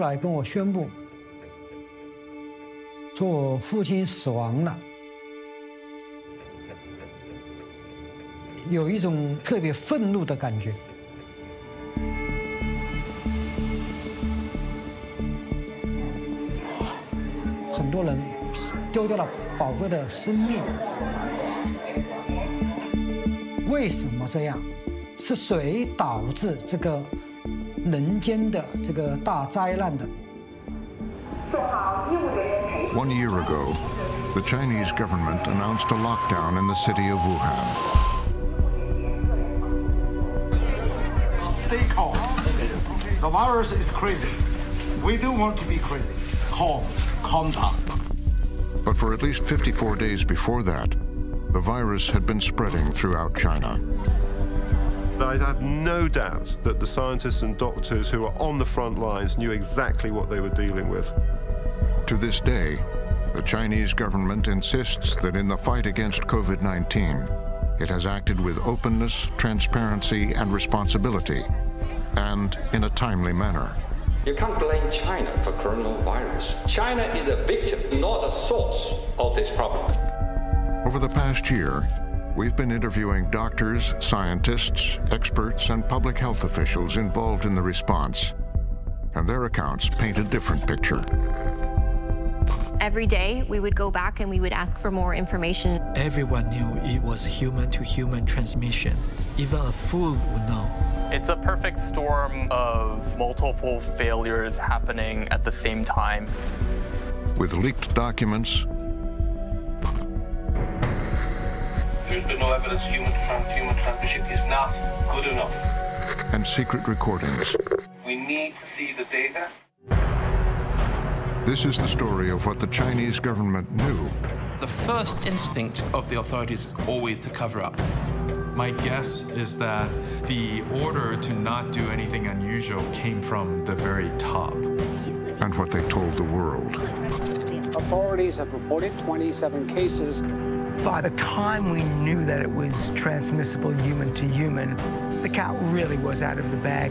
医生出来跟我宣布，说我父亲死亡了，有一种特别愤怒的感觉。很多人丢掉了宝贵的生命，为什么这样？是谁导致这个人间的这个大灾难的？One year ago, the Chinese government announced a lockdown in the city of Wuhan. Stay calm. The virus is crazy. We do want to be crazy. Calm. Calm down. But for at least 54 days before that, the virus had been spreading throughout China. I have no doubt that the scientists and doctors who are on the front lines knew exactly what they were dealing with. To this day, the Chinese government insists that in the fight against COVID-19, it has acted with openness, transparency, and responsibility, and in a timely manner. You can't blame China for coronavirus. China is a victim, not a source of this problem. Over the past year, we've been interviewing doctors, scientists, experts, and public health officials involved in the response. And their accounts paint a different picture. Every day, we would go back and we would ask for more information. Everyone knew it was human-to-human -human transmission. Even a fool would know. It's a perfect storm of multiple failures happening at the same time. With leaked documents, there's been no evidence human human transmission is not good enough. And secret recordings. We need to see the data. This is the story of what the Chinese government knew. The first instinct of the authorities is always to cover up. My guess is that the order to not do anything unusual came from the very top. And what they told the world. Authorities have reported 27 cases. By the time we knew that it was transmissible human to human, the cat really was out of the bag.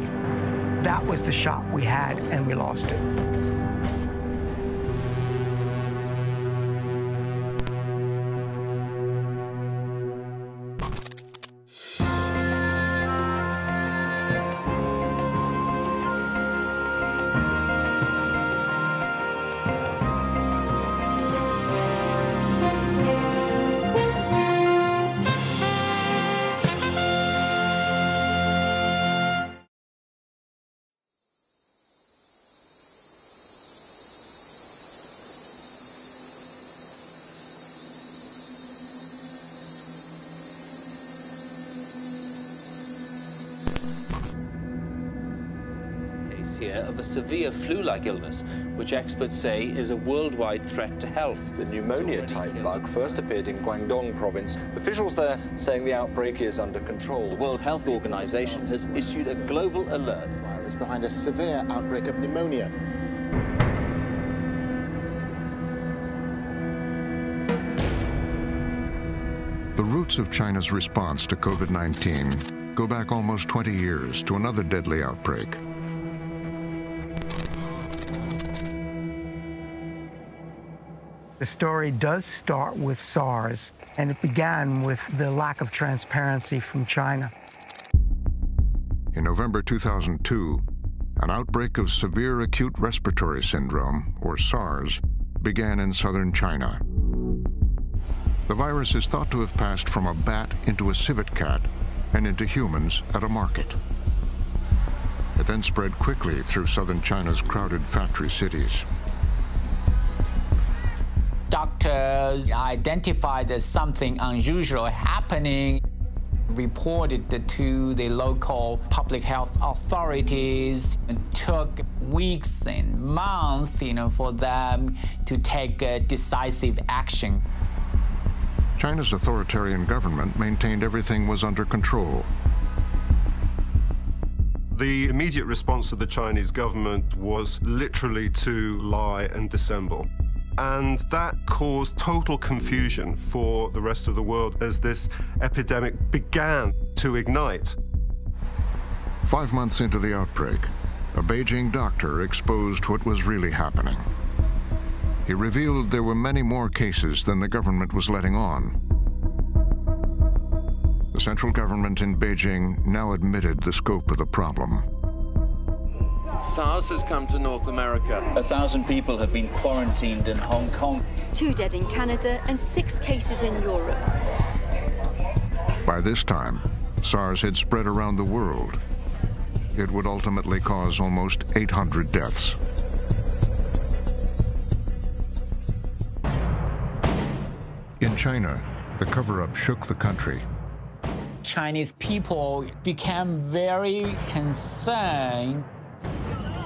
That was the shot we had, and we lost it. Severe flu-like illness, which experts say is a worldwide threat to health. The pneumonia-type bug first appeared in Guangdong province. Officials there saying the outbreak is under control. The World Health Organization has issued a global alert. Virus behind a severe outbreak of pneumonia. The roots of China's response to COVID-19 go back almost 20 years to another deadly outbreak, The story does start with SARS, and it began with the lack of transparency from China. In November 2002, an outbreak of severe acute respiratory syndrome, or SARS, began in southern China. The virus is thought to have passed from a bat into a civet cat and into humans at a market. It then spread quickly through southern China's crowded factory cities doctors identified that something unusual happening reported to the local public health authorities. It took weeks and months, you know, for them to take uh, decisive action. China's authoritarian government maintained everything was under control. The immediate response of the Chinese government was literally to lie and dissemble. And that caused total confusion for the rest of the world as this epidemic began to ignite. Five months into the outbreak, a Beijing doctor exposed what was really happening. He revealed there were many more cases than the government was letting on. The central government in Beijing now admitted the scope of the problem. SARS has come to North America. A thousand people have been quarantined in Hong Kong. Two dead in Canada and six cases in Europe. By this time, SARS had spread around the world. It would ultimately cause almost 800 deaths. In China, the cover-up shook the country. Chinese people became very concerned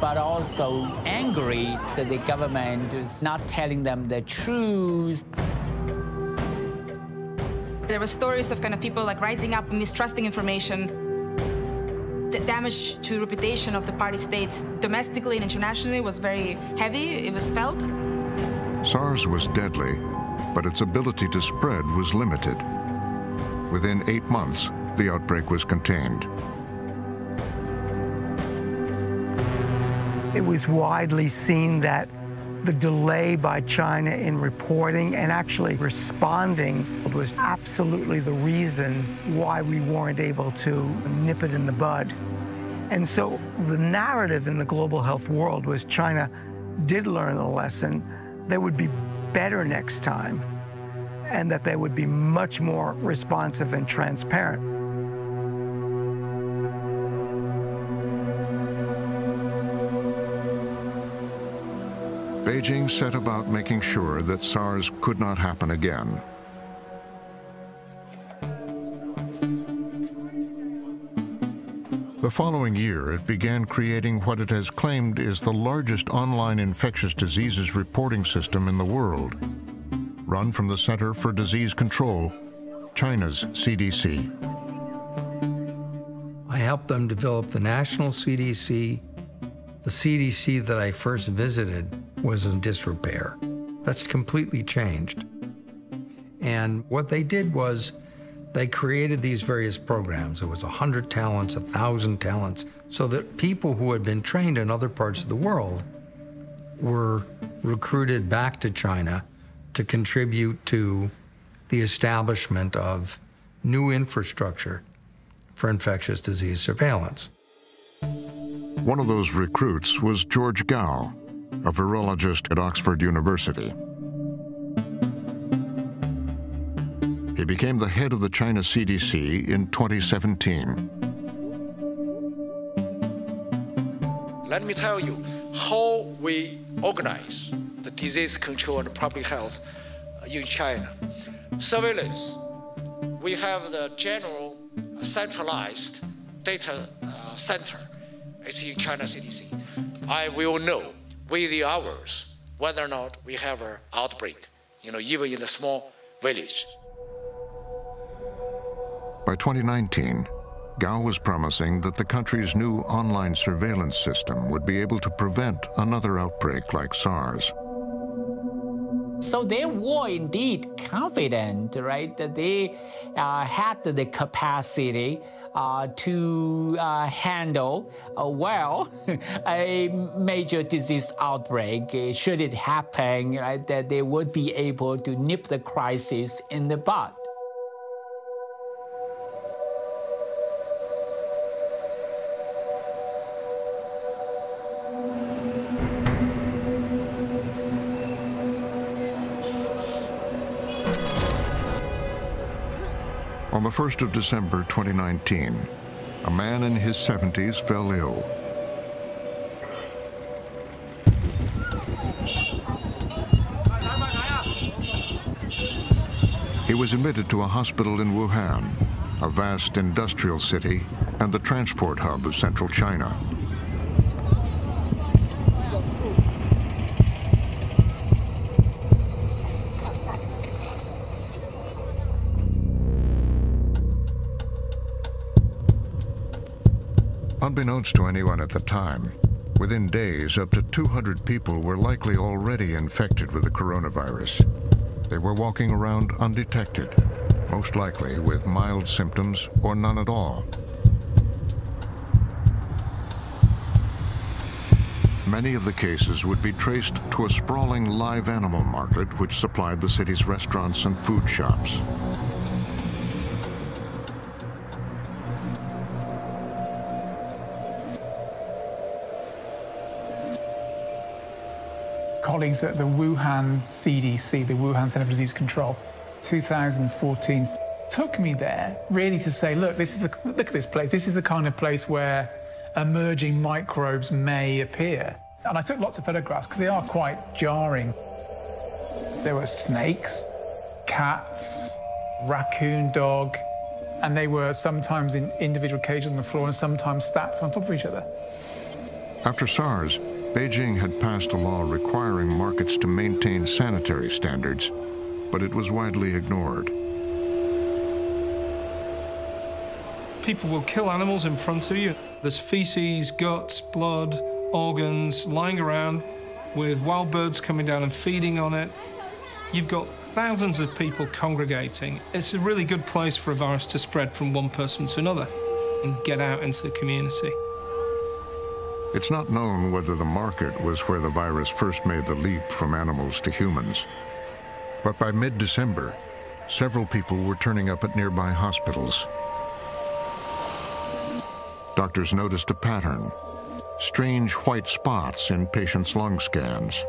but also angry that the government is not telling them the truth. There were stories of kind of people like rising up, mistrusting information. The damage to reputation of the party states domestically and internationally was very heavy. It was felt. SARS was deadly, but its ability to spread was limited. Within eight months, the outbreak was contained. It was widely seen that the delay by China in reporting and actually responding was absolutely the reason why we weren't able to nip it in the bud. And so the narrative in the global health world was China did learn a lesson. They would be better next time and that they would be much more responsive and transparent. Beijing set about making sure that SARS could not happen again. The following year, it began creating what it has claimed is the largest online infectious diseases reporting system in the world, run from the Center for Disease Control, China's CDC. I helped them develop the national CDC. The CDC that I first visited was in disrepair. That's completely changed. And what they did was they created these various programs. It was 100 talents, 1,000 talents, so that people who had been trained in other parts of the world were recruited back to China to contribute to the establishment of new infrastructure for infectious disease surveillance. One of those recruits was George Gao, a virologist at Oxford University. He became the head of the China CDC in 2017. Let me tell you how we organize the disease control and public health in China. Surveillance. We have the general centralized data uh, center. It's in China CDC. I will know with the hours whether or not we have an outbreak, you know, even in a small village. By 2019, Gao was promising that the country's new online surveillance system would be able to prevent another outbreak like SARS. So they were indeed confident, right, that they uh, had the capacity uh, to uh, handle uh, well a major disease outbreak. Uh, should it happen, right, that they would be able to nip the crisis in the bud. On the 1st of December 2019, a man in his 70s fell ill. He was admitted to a hospital in Wuhan, a vast industrial city and the transport hub of central China. Unbeknownst to anyone at the time, within days, up to 200 people were likely already infected with the coronavirus. They were walking around undetected, most likely with mild symptoms or none at all. Many of the cases would be traced to a sprawling live animal market which supplied the city's restaurants and food shops. Colleagues at the Wuhan CDC, the Wuhan Center for Disease Control, 2014, took me there really to say, look, this is the, look at this place. This is the kind of place where emerging microbes may appear. And I took lots of photographs because they are quite jarring. There were snakes, cats, raccoon dog, and they were sometimes in individual cages on the floor and sometimes stacked on top of each other. After SARS, Beijing had passed a law requiring markets to maintain sanitary standards, but it was widely ignored. People will kill animals in front of you. There's feces, guts, blood, organs lying around with wild birds coming down and feeding on it. You've got thousands of people congregating. It's a really good place for a virus to spread from one person to another and get out into the community. It's not known whether the market was where the virus first made the leap from animals to humans. But by mid-December, several people were turning up at nearby hospitals. Doctors noticed a pattern, strange white spots in patients' lung scans.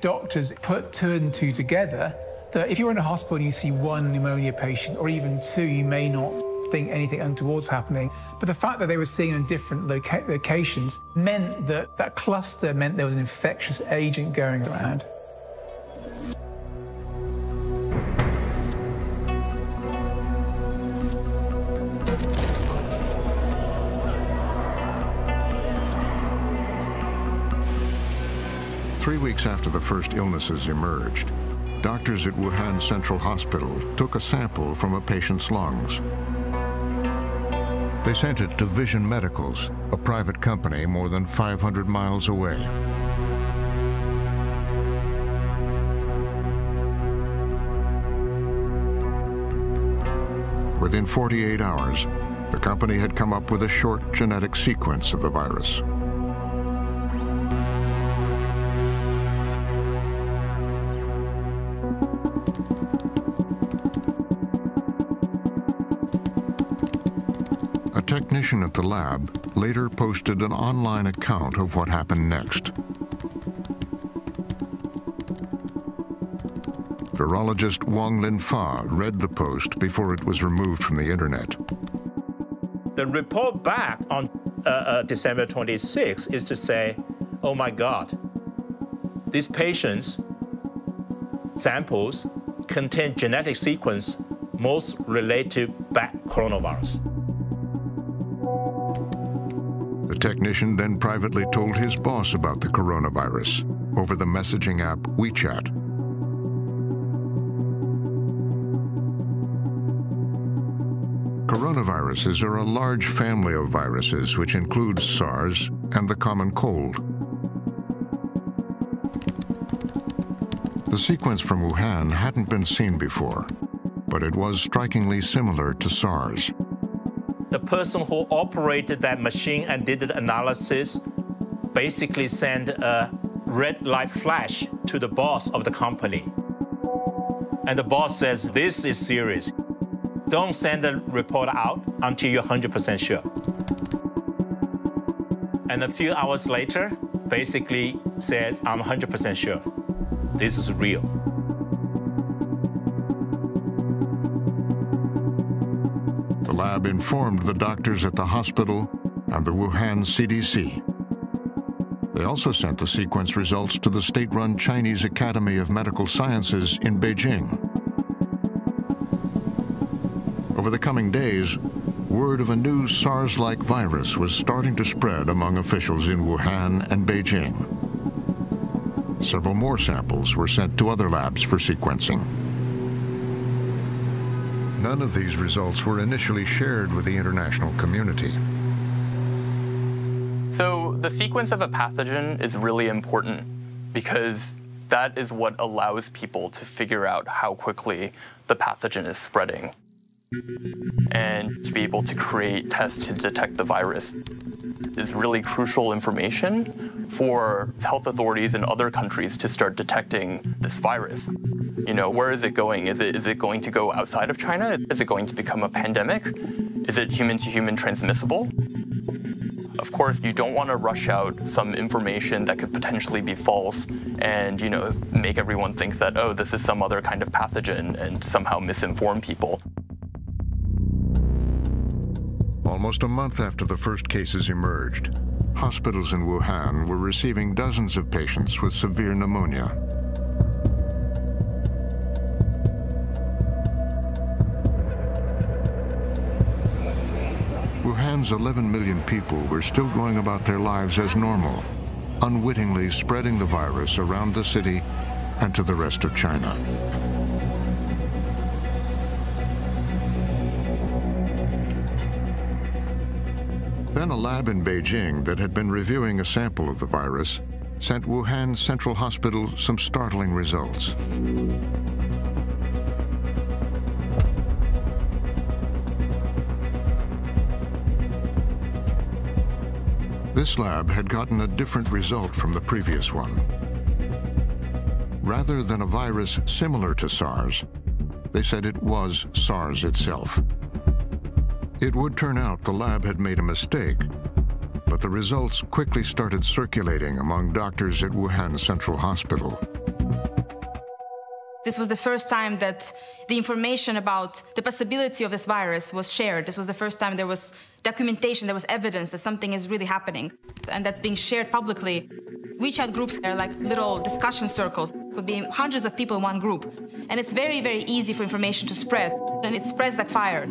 Doctors put two and two together that if you're in a hospital and you see one pneumonia patient or even two, you may not think anything untoward's happening. But the fact that they were seeing in different loca locations meant that that cluster meant there was an infectious agent going around. Three weeks after the first illnesses emerged, doctors at Wuhan Central Hospital took a sample from a patient's lungs. They sent it to Vision Medicals, a private company more than 500 miles away. Within 48 hours, the company had come up with a short genetic sequence of the virus. Technician at the lab later posted an online account of what happened next. Virologist Wang Linfa read the post before it was removed from the internet. The report back on uh, uh, December 26 is to say, oh my God, these patients' samples contain genetic sequence most related to bat coronavirus. Technician then privately told his boss about the coronavirus over the messaging app WeChat. Coronaviruses are a large family of viruses which includes SARS and the common cold. The sequence from Wuhan hadn't been seen before, but it was strikingly similar to SARS the person who operated that machine and did the analysis basically sent a red light flash to the boss of the company. And the boss says, this is serious. Don't send the report out until you're 100% sure. And a few hours later, basically says, I'm 100% sure. This is real. Informed the doctors at the hospital and the Wuhan CDC. They also sent the sequence results to the state-run Chinese Academy of Medical Sciences in Beijing. Over the coming days, word of a new SARS-like virus was starting to spread among officials in Wuhan and Beijing. Several more samples were sent to other labs for sequencing. None of these results were initially shared with the international community. So the sequence of a pathogen is really important because that is what allows people to figure out how quickly the pathogen is spreading. And to be able to create tests to detect the virus is really crucial information for health authorities in other countries to start detecting this virus. You know, where is it going? Is it is it going to go outside of China? Is it going to become a pandemic? Is it human to human transmissible? Of course, you don't want to rush out some information that could potentially be false and, you know, make everyone think that, oh, this is some other kind of pathogen and somehow misinform people. Almost a month after the first cases emerged, hospitals in Wuhan were receiving dozens of patients with severe pneumonia. Wuhan's 11 million people were still going about their lives as normal, unwittingly spreading the virus around the city and to the rest of China. Then a lab in Beijing that had been reviewing a sample of the virus sent Wuhan Central Hospital some startling results. This lab had gotten a different result from the previous one. Rather than a virus similar to SARS, they said it was SARS itself. It would turn out the lab had made a mistake, but the results quickly started circulating among doctors at Wuhan Central Hospital. This was the first time that the information about the possibility of this virus was shared. This was the first time there was documentation, there was evidence that something is really happening, and that's being shared publicly. WeChat groups are like little discussion circles. Could be hundreds of people in one group. And it's very, very easy for information to spread, and it spreads like fire.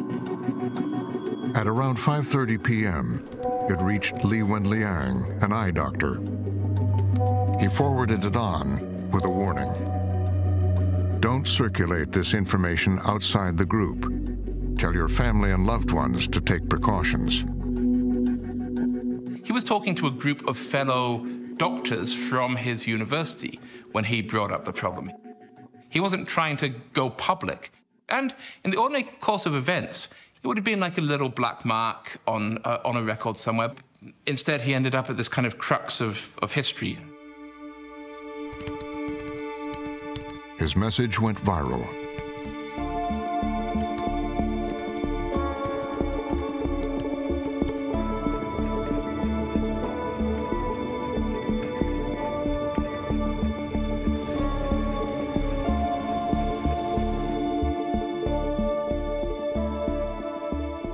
At around 5.30 p.m., it reached Li Wenliang, an eye doctor. He forwarded it on with a warning. Don't circulate this information outside the group. Tell your family and loved ones to take precautions. He was talking to a group of fellow doctors from his university when he brought up the problem. He wasn't trying to go public. And in the ordinary course of events, it would have been like a little black mark on, uh, on a record somewhere. Instead, he ended up at this kind of crux of, of history. His message went viral.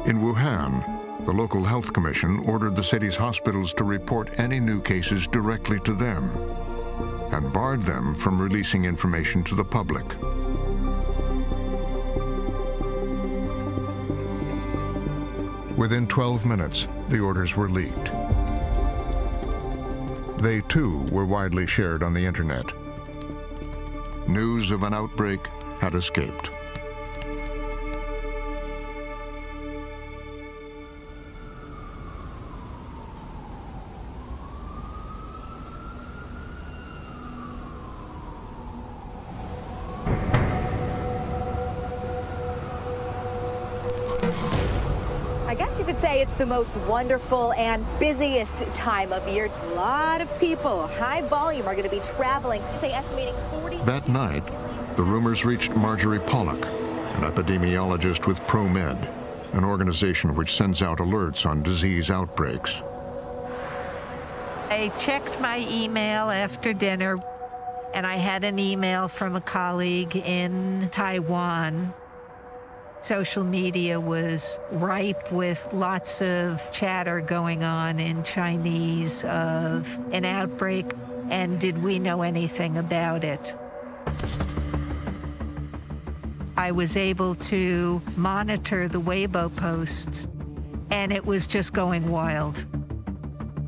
In Wuhan, the local health commission ordered the city's hospitals to report any new cases directly to them and barred them from releasing information to the public. Within 12 minutes, the orders were leaked. They too were widely shared on the internet. News of an outbreak had escaped. Most wonderful and busiest time of year. A lot of people, high volume, are going to be traveling. They say estimating 40. That night, the rumors reached Marjorie Pollack, an epidemiologist with ProMed, an organization which sends out alerts on disease outbreaks. I checked my email after dinner, and I had an email from a colleague in Taiwan Social media was ripe with lots of chatter going on in Chinese of an outbreak, and did we know anything about it? I was able to monitor the Weibo posts, and it was just going wild.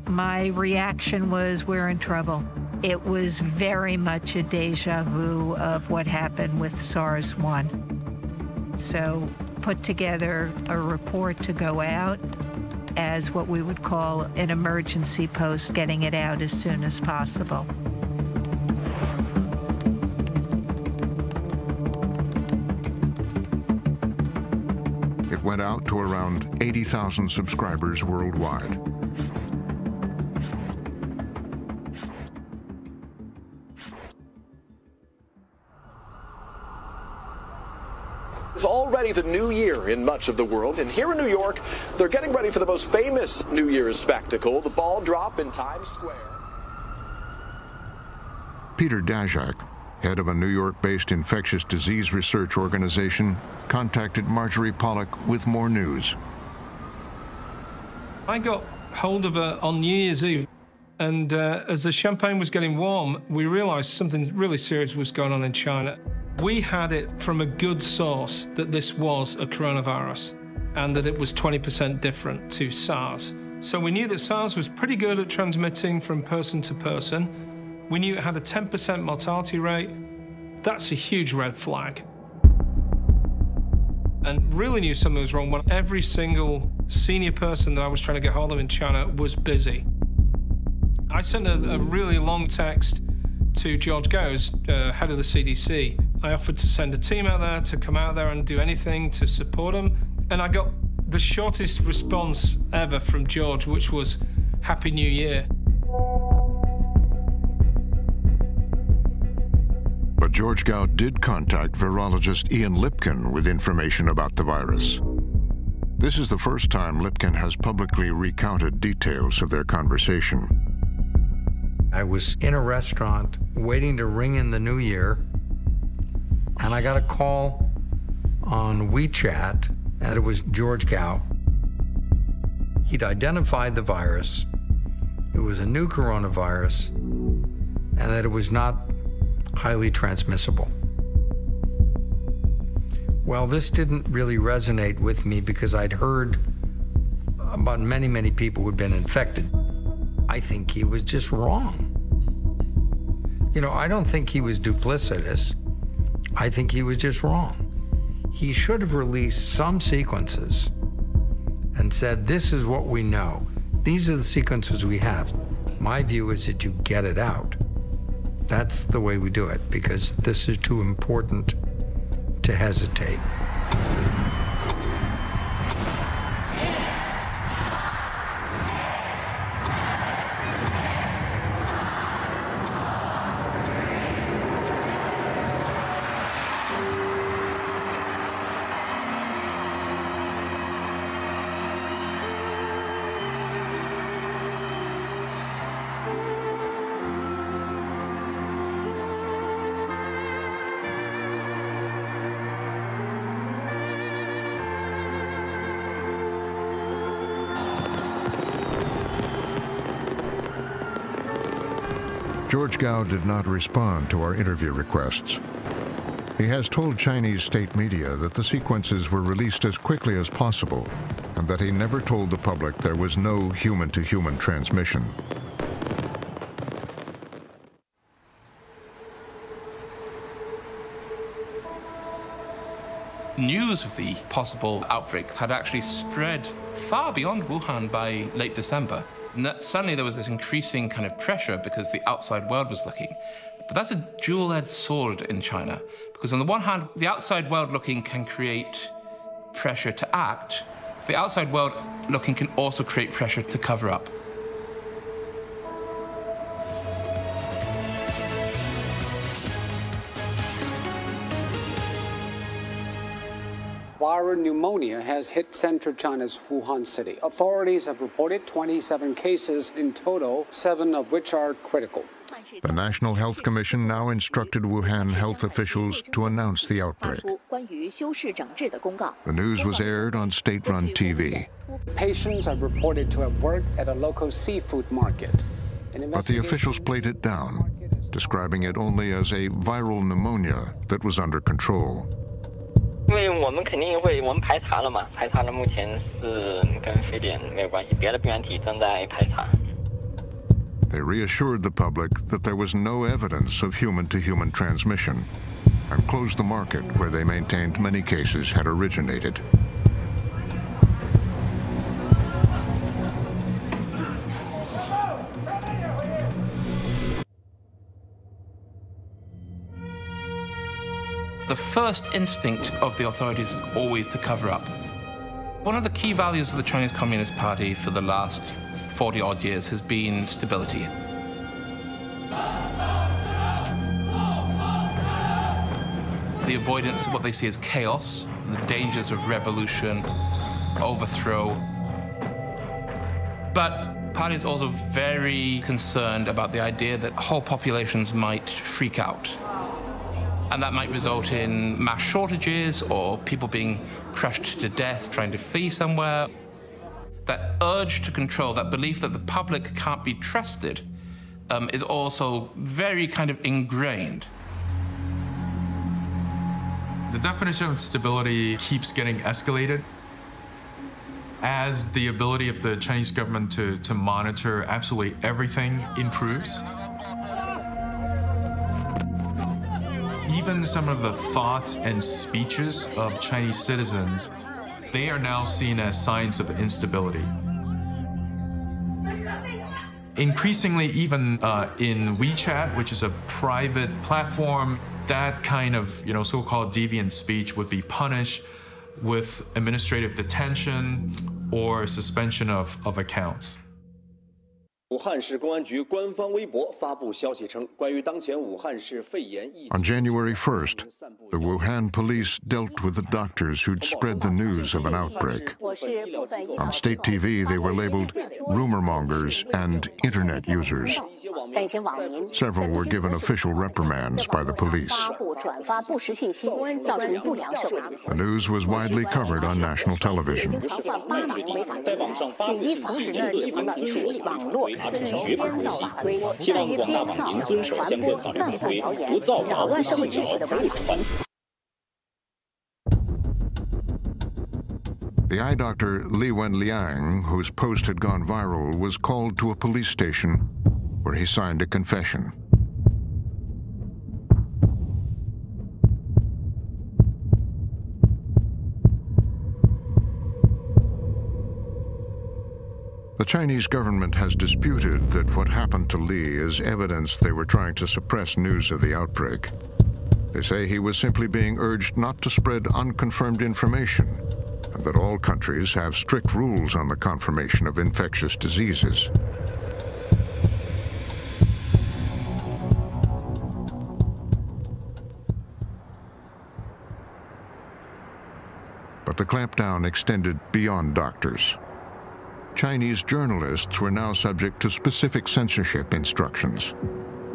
My reaction was, we're in trouble. It was very much a deja vu of what happened with SARS 1. So put together a report to go out as what we would call an emergency post, getting it out as soon as possible. It went out to around 80,000 subscribers worldwide. Already the new year in much of the world, and here in New York, they're getting ready for the most famous New Year's spectacle, the ball drop in Times Square. Peter Daszak, head of a New York-based infectious disease research organization, contacted Marjorie Pollack with more news. I got hold of her on New Year's Eve, and uh, as the champagne was getting warm, we realized something really serious was going on in China. We had it from a good source that this was a coronavirus and that it was 20% different to SARS. So we knew that SARS was pretty good at transmitting from person to person. We knew it had a 10% mortality rate. That's a huge red flag. And really knew something was wrong when every single senior person that I was trying to get hold of in China was busy. I sent a, a really long text to George Gao, uh, head of the CDC. I offered to send a team out there to come out there and do anything to support them. And I got the shortest response ever from George, which was Happy New Year. But George Gao did contact virologist Ian Lipkin with information about the virus. This is the first time Lipkin has publicly recounted details of their conversation. I was in a restaurant waiting to ring in the new year, and I got a call on WeChat, and it was George Gao. He'd identified the virus, it was a new coronavirus, and that it was not highly transmissible. Well, this didn't really resonate with me because I'd heard about many, many people who'd been infected. I think he was just wrong. You know, I don't think he was duplicitous. I think he was just wrong. He should have released some sequences and said, This is what we know. These are the sequences we have. My view is that you get it out. That's the way we do it because this is too important to hesitate. George Gao did not respond to our interview requests. He has told Chinese state media that the sequences were released as quickly as possible and that he never told the public there was no human-to-human -human transmission. News of the possible outbreak had actually spread far beyond Wuhan by late December. And that suddenly there was this increasing kind of pressure because the outside world was looking. But that's a dual-edged sword in China, because on the one hand, the outside world looking can create pressure to act. The outside world looking can also create pressure to cover up. Viral pneumonia has hit central China's Wuhan city. Authorities have reported 27 cases in total, seven of which are critical. The National Health Commission now instructed Wuhan health officials to announce the outbreak. The news was aired on state-run TV. Patients are reported to have worked at a local seafood market. But the officials played it down, describing it only as a viral pneumonia that was under control. 因为我们肯定会，我们排查了嘛，排查了，目前是跟非典没有关系，别的病原体正在排查。They reassured the public that there was no evidence of human-to-human -human transmission and closed the market where they maintained many cases had originated. The first instinct of the authorities is always to cover up. One of the key values of the Chinese Communist Party for the last 40 odd years has been stability. The avoidance of what they see as chaos, the dangers of revolution, overthrow. But the party is also very concerned about the idea that whole populations might freak out and that might result in mass shortages or people being crushed to death trying to flee somewhere. That urge to control, that belief that the public can't be trusted, um, is also very kind of ingrained. The definition of stability keeps getting escalated as the ability of the Chinese government to, to monitor absolutely everything improves. Even some of the thoughts and speeches of Chinese citizens, they are now seen as signs of instability. Increasingly, even uh, in WeChat, which is a private platform, that kind of you know so-called deviant speech would be punished with administrative detention or suspension of, of accounts. 武汉市公安局官方微博发布消息称，关于当前武汉市肺炎疫 On January 1st, the Wuhan police dealt with the doctors who'd spread the news of an outbreak. On state TV, they were labeled rumor mongers and internet users. Several were given official reprimands by the police. The news was widely covered on national television. The eye doctor Li Wenliang, whose post had gone viral, was called to a police station where he signed a confession. The Chinese government has disputed that what happened to Li is evidence they were trying to suppress news of the outbreak. They say he was simply being urged not to spread unconfirmed information and that all countries have strict rules on the confirmation of infectious diseases. But the clampdown extended beyond doctors. Chinese journalists were now subject to specific censorship instructions,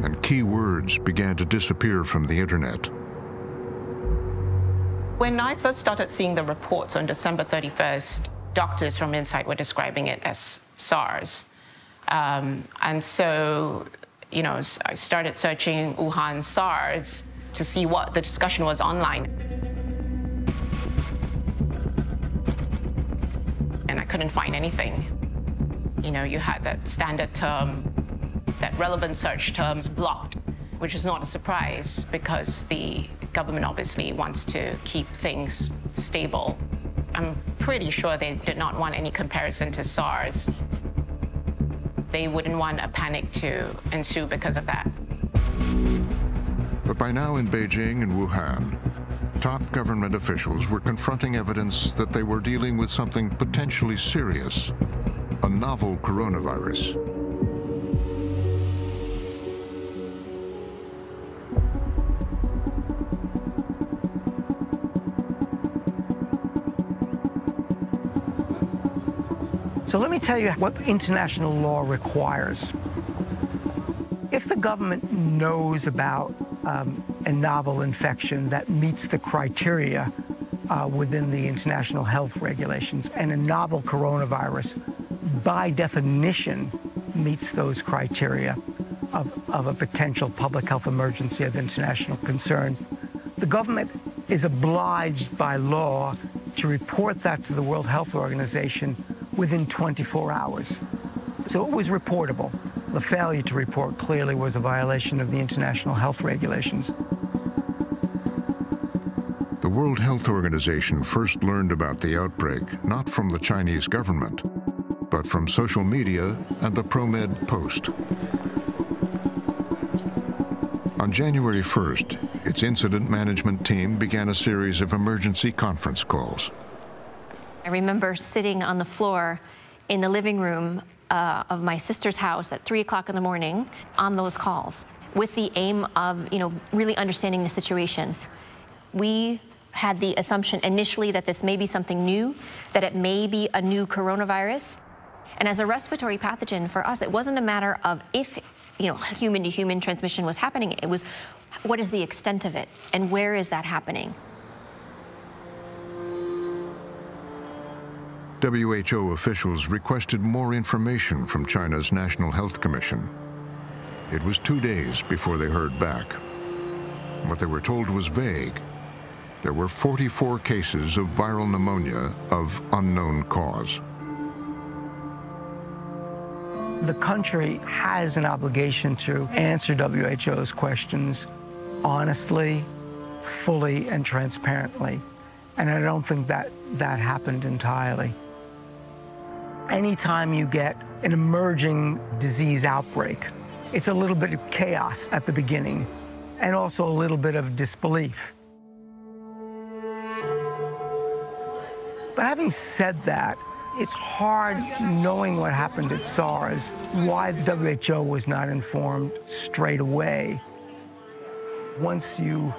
and key words began to disappear from the internet. When I first started seeing the reports on December 31st, doctors from Inside were describing it as SARS. Um, and so, you know, I started searching Wuhan SARS to see what the discussion was online. And I couldn't find anything. You know, you had that standard term, that relevant search terms blocked, which is not a surprise because the government obviously wants to keep things stable. I'm pretty sure they did not want any comparison to SARS. They wouldn't want a panic to ensue because of that. But by now in Beijing and Wuhan, top government officials were confronting evidence that they were dealing with something potentially serious, a novel coronavirus. So let me tell you what international law requires. If the government knows about um, a novel infection that meets the criteria uh, within the international health regulations, and a novel coronavirus, by definition, meets those criteria of, of a potential public health emergency of international concern, the government is obliged by law to report that to the World Health Organization within 24 hours. So it was reportable. The failure to report clearly was a violation of the international health regulations. The World Health Organization first learned about the outbreak not from the Chinese government, but from social media and the ProMed Post. On January 1st, its incident management team began a series of emergency conference calls. I remember sitting on the floor in the living room uh, of my sister's house at 3 o'clock in the morning on those calls with the aim of, you know, really understanding the situation. We had the assumption initially that this may be something new, that it may be a new coronavirus. And as a respiratory pathogen for us, it wasn't a matter of if, you know, human to human transmission was happening. It was what is the extent of it and where is that happening? WHO officials requested more information from China's National Health Commission. It was two days before they heard back. What they were told was vague. There were 44 cases of viral pneumonia of unknown cause. The country has an obligation to answer WHO's questions honestly, fully, and transparently. And I don't think that that happened entirely anytime you get an emerging disease outbreak, it's a little bit of chaos at the beginning and also a little bit of disbelief. But having said that, it's hard knowing what happened at SARS, why WHO was not informed straight away. Once you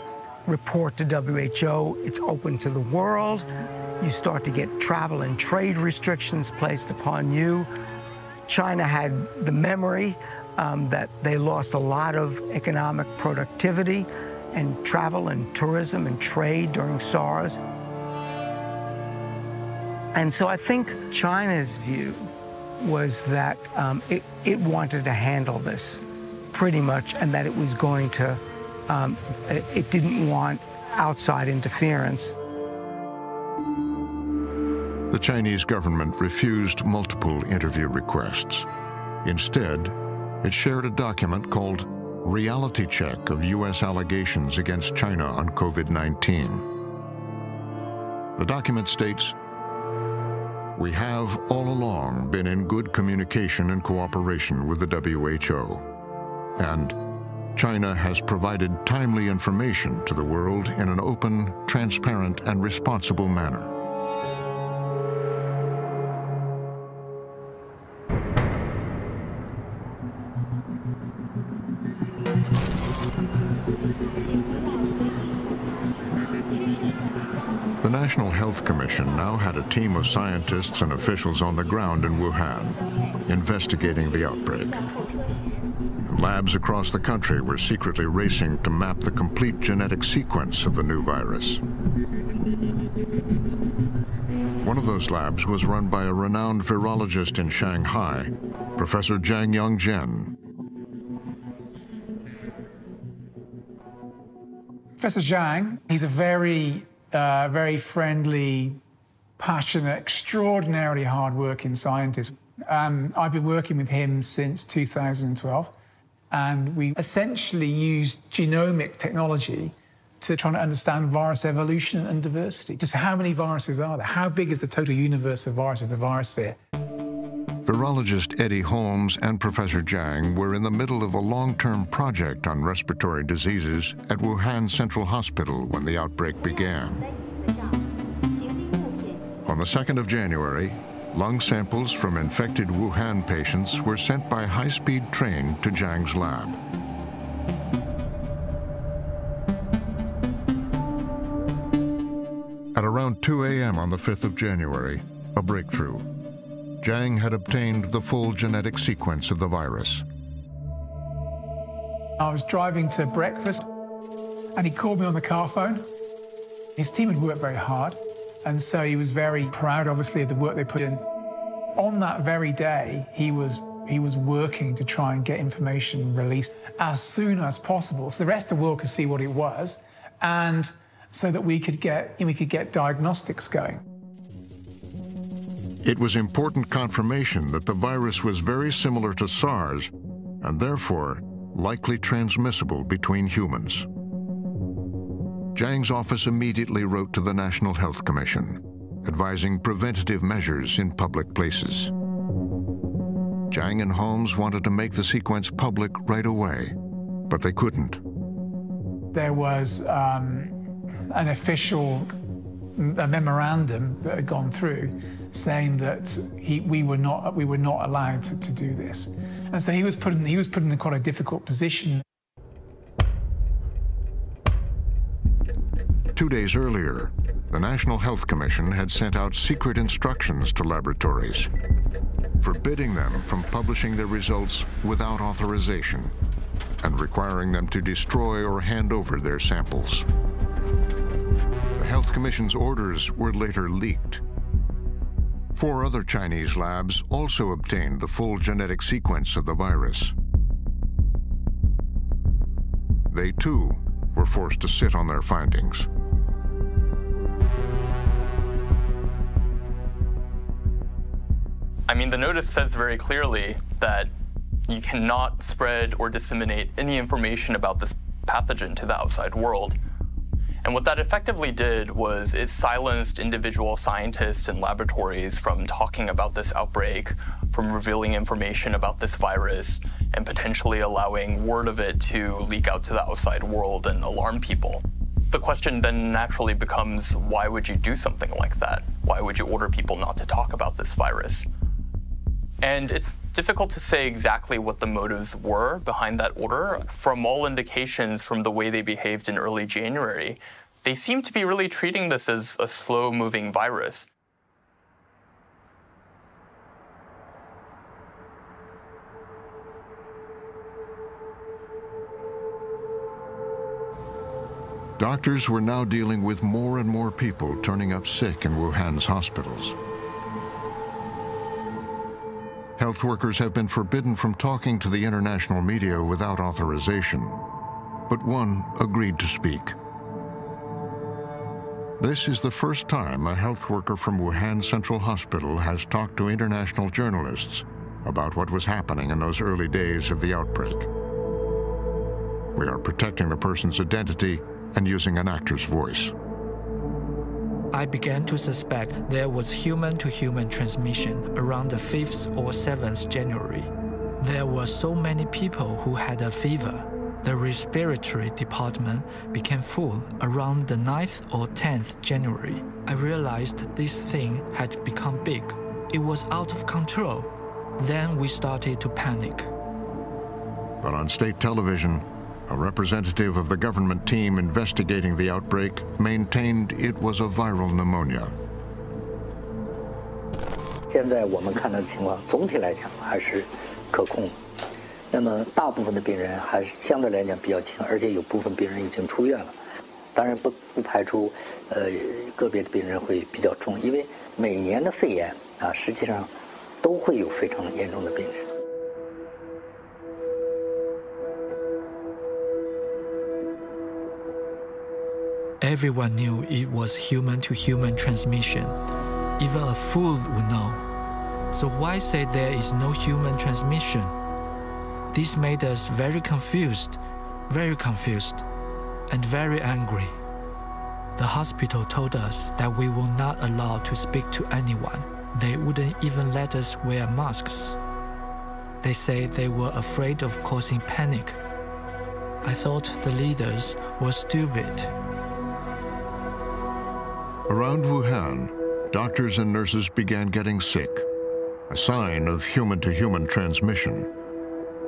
report to WHO, it's open to the world. You start to get travel and trade restrictions placed upon you. China had the memory um, that they lost a lot of economic productivity and travel and tourism and trade during SARS. And so I think China's view was that um, it, it, wanted to handle this pretty much and that it was going to, um, it, it didn't want outside interference. The Chinese government refused multiple interview requests. Instead, it shared a document called Reality Check of U.S. Allegations Against China on COVID-19. The document states, We have all along been in good communication and cooperation with the WHO, and China has provided timely information to the world in an open, transparent, and responsible manner. National Health Commission now had a team of scientists and officials on the ground in Wuhan, investigating the outbreak. Labs across the country were secretly racing to map the complete genetic sequence of the new virus. One of those labs was run by a renowned virologist in Shanghai, Professor Zhang Yongzhen. Professor Zhang, he's a very uh, very friendly, passionate, extraordinarily hardworking scientist. Um, I've been working with him since 2012, and we essentially use genomic technology to try to understand virus evolution and diversity. Just how many viruses are there? How big is the total universe of viruses, the virosphere? Virologist Eddie Holmes and Professor Zhang were in the middle of a long-term project on respiratory diseases at Wuhan Central Hospital when the outbreak began. On the 2nd of January, lung samples from infected Wuhan patients were sent by high-speed train to Zhang's lab. At around 2 a.m. on the 5th of January, a breakthrough. Zhang had obtained the full genetic sequence of the virus. I was driving to breakfast and he called me on the car phone. His team had worked very hard, and so he was very proud, obviously, of the work they put in. On that very day, he was he was working to try and get information released as soon as possible, so the rest of the world could see what it was, and so that we could get we could get diagnostics going. It was important confirmation that the virus was very similar to SARS and therefore likely transmissible between humans. Zhang's office immediately wrote to the National Health Commission, advising preventative measures in public places. Zhang and Holmes wanted to make the sequence public right away, but they couldn't. There was um, an official a memorandum that had gone through saying that he, we were not we were not allowed to, to do this, and so he was put in, he was put in quite a difficult position. Two days earlier, the National Health Commission had sent out secret instructions to laboratories, forbidding them from publishing their results without authorization and requiring them to destroy or hand over their samples. The Health Commission's orders were later leaked. Four other Chinese labs also obtained the full genetic sequence of the virus. They too were forced to sit on their findings. I mean, the notice says very clearly that you cannot spread or disseminate any information about this pathogen to the outside world. And what that effectively did was it silenced individual scientists and laboratories from talking about this outbreak, from revealing information about this virus, and potentially allowing word of it to leak out to the outside world and alarm people. The question then naturally becomes why would you do something like that? Why would you order people not to talk about this virus? And it's difficult to say exactly what the motives were behind that order. From all indications from the way they behaved in early January, they seem to be really treating this as a slow moving virus. Doctors were now dealing with more and more people turning up sick in Wuhan's hospitals. Health workers have been forbidden from talking to the international media without authorization, but one agreed to speak. This is the first time a health worker from Wuhan Central Hospital has talked to international journalists about what was happening in those early days of the outbreak. We are protecting the person's identity and using an actor's voice. I began to suspect there was human-to-human transmission around the 5th or 7th January. There were so many people who had a fever. The respiratory department became full around the 9th or 10th January. I realized this thing had become big. It was out of control. Then we started to panic. But on state television, a representative of the government team investigating the outbreak maintained it was a viral pneumonia. 现在我们看到的情况，总体来讲还是可控。 那么大部分的病人还是相对来讲比较轻，而且有部分病人已经出院了。当然不不排除，呃，个别的病人会比较重，因为每年的肺炎啊，实际上都会有非常严重的病人。Everyone knew it was human to human transmission. Even a fool would know. So why say there is no human transmission? This made us very confused, very confused, and very angry. The hospital told us that we were not allowed to speak to anyone. They wouldn't even let us wear masks. They say they were afraid of causing panic. I thought the leaders were stupid. Around Wuhan, doctors and nurses began getting sick, a sign of human-to-human transmission.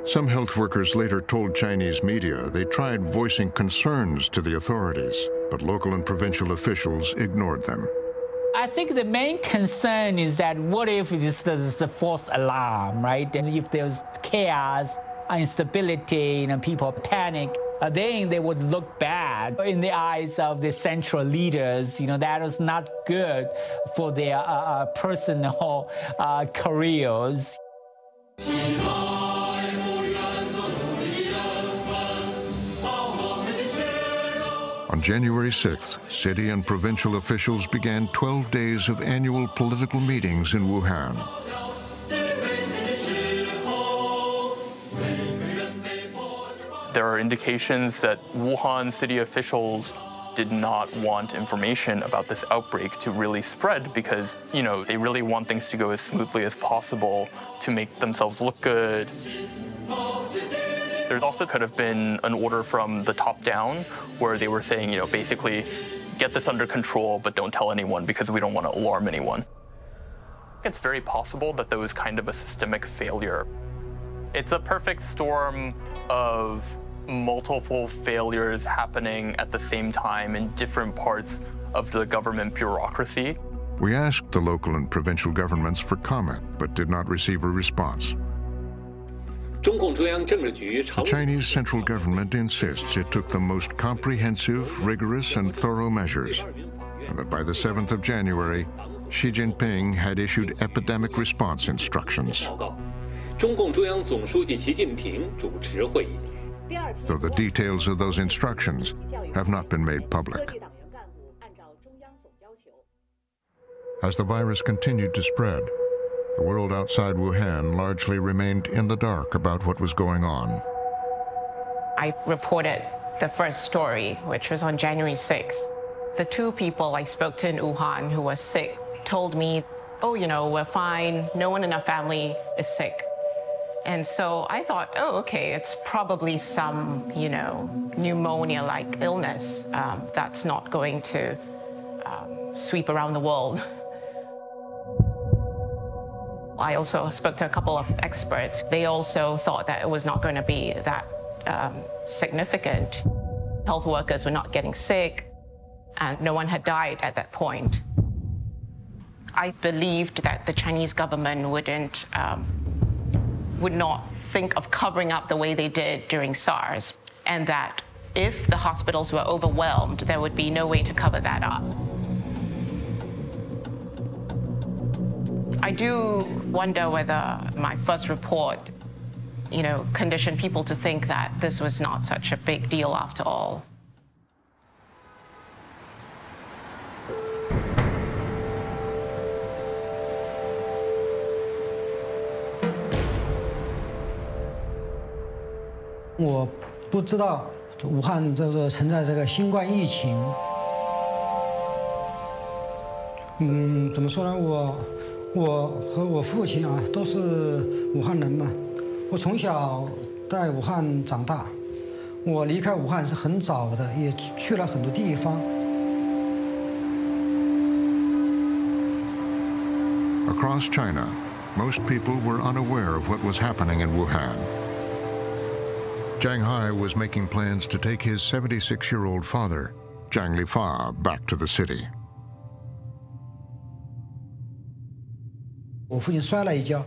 Some health workers later told Chinese media they tried voicing concerns to the authorities, but local and provincial officials ignored them. I think the main concern is that what if this is a false alarm, right? And if there's chaos, instability, you know, people panic, uh, then they would look bad in the eyes of the central leaders. You know, that is not good for their uh, uh personal uh, careers. On January 6th, city and provincial officials began 12 days of annual political meetings in Wuhan. There are indications that Wuhan city officials did not want information about this outbreak to really spread because, you know, they really want things to go as smoothly as possible to make themselves look good. There also could have been an order from the top down where they were saying, you know, basically get this under control, but don't tell anyone because we don't want to alarm anyone. It's very possible that there was kind of a systemic failure. It's a perfect storm of multiple failures happening at the same time in different parts of the government bureaucracy. We asked the local and provincial governments for comment, but did not receive a response. The Chinese central government insists it took the most comprehensive, rigorous, and thorough measures, and that by the 7th of January, Xi Jinping had issued epidemic response instructions. Though the details of those instructions have not been made public. As the virus continued to spread, the world outside Wuhan largely remained in the dark about what was going on. I reported the first story, which was on January 6th. The two people I spoke to in Wuhan who were sick told me, oh, you know, we're fine. No one in our family is sick. And so I thought, oh, okay, it's probably some, you know, pneumonia like illness um, that's not going to um, sweep around the world. I also spoke to a couple of experts. They also thought that it was not going to be that um, significant. Health workers were not getting sick, and no one had died at that point. I believed that the Chinese government wouldn't, um, would not think of covering up the way they did during SARS, and that if the hospitals were overwhelmed, there would be no way to cover that up. I do wonder whether my first report, you know, conditioned people to think that this was not such a big deal after all. I 不知道武汉这个存在这个新冠疫情。嗯，怎么说呢？我 我和我父亲啊都是武汉人嘛，我从小在武汉长大，我离开武汉是很早的，也去了很多地方。Across China, most people were unaware of what was happening in Wuhan. Zhang Hai was making plans to take his 76-year-old father, Zhang Lifa, back to the city. 我父亲摔了一跤，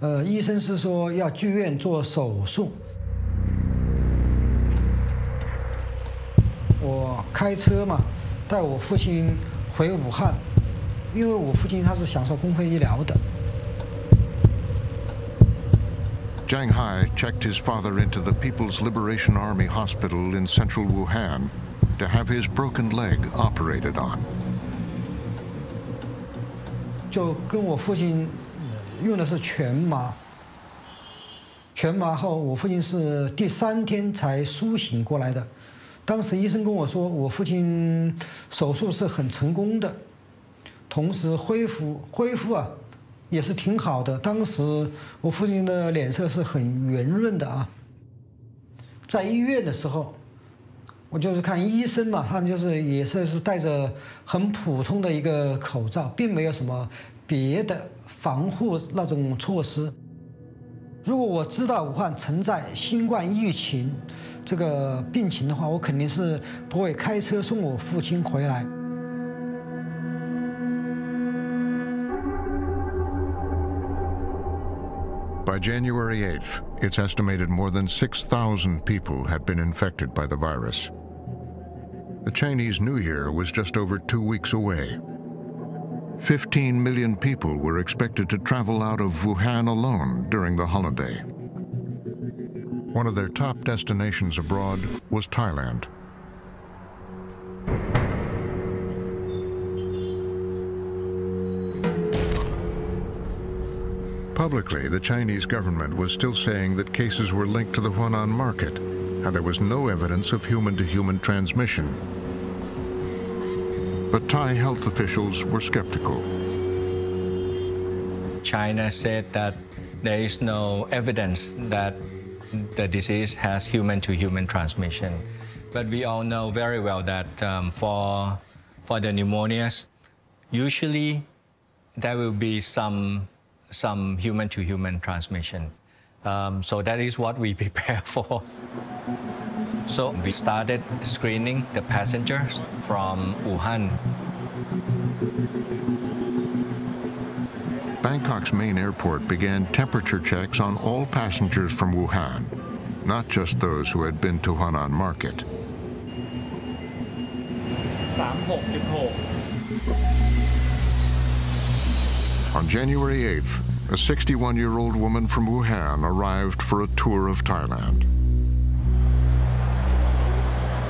呃，医生是说要住院做手术。我开车嘛，带我父亲回武汉，因为我父亲他是享受公费医疗的。Zhang Hai checked his father into the People's Liberation Army Hospital in central Wuhan to have his broken leg operated on. 就跟我父亲用的是全麻，全麻后，我父亲是第三天才苏醒过来的。当时医生跟我说，我父亲手术是很成功的，同时恢复恢复啊也是挺好的。当时我父亲的脸色是很圆润的啊。在医院的时候。我就是看医生嘛，他们就是也是是戴着很普通的一个口罩，并没有什么别的防护那种措施。如果我知道武汉存在新冠疫情这个病情的话，我肯定是不会开车送我父亲回来。By January 8th, it's estimated more than 6,000 people had been infected by the virus. The Chinese New Year was just over two weeks away. 15 million people were expected to travel out of Wuhan alone during the holiday. One of their top destinations abroad was Thailand. Publicly, the Chinese government was still saying that cases were linked to the Huanan market, and there was no evidence of human-to-human -human transmission. But Thai health officials were skeptical. China said that there is no evidence that the disease has human-to-human -human transmission. But we all know very well that um, for, for the pneumonias, usually there will be some, some human-to-human transmission. Um, so that is what we prepare for. So we started screening the passengers from Wuhan. Bangkok's main airport began temperature checks on all passengers from Wuhan, not just those who had been to Huanan Market. On January 8th, a 61-year-old woman from Wuhan arrived for a tour of Thailand.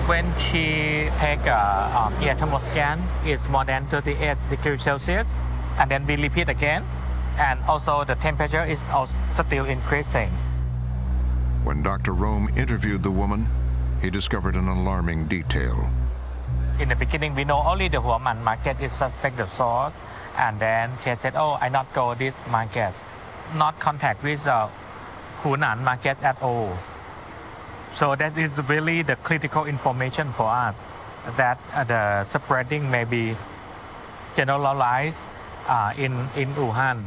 When she take a um, ear thermoscan, it's more than 38 degrees Celsius, and then we repeat again, and also the temperature is also still increasing. When Dr. Rome interviewed the woman, he discovered an alarming detail. In the beginning, we know only the Huanan market is suspected source, and then she said, oh, I not go this market, not contact with the Huanan market at all. So that is really the critical information for us, that uh, the spreading may be generalized uh, in, in Wuhan.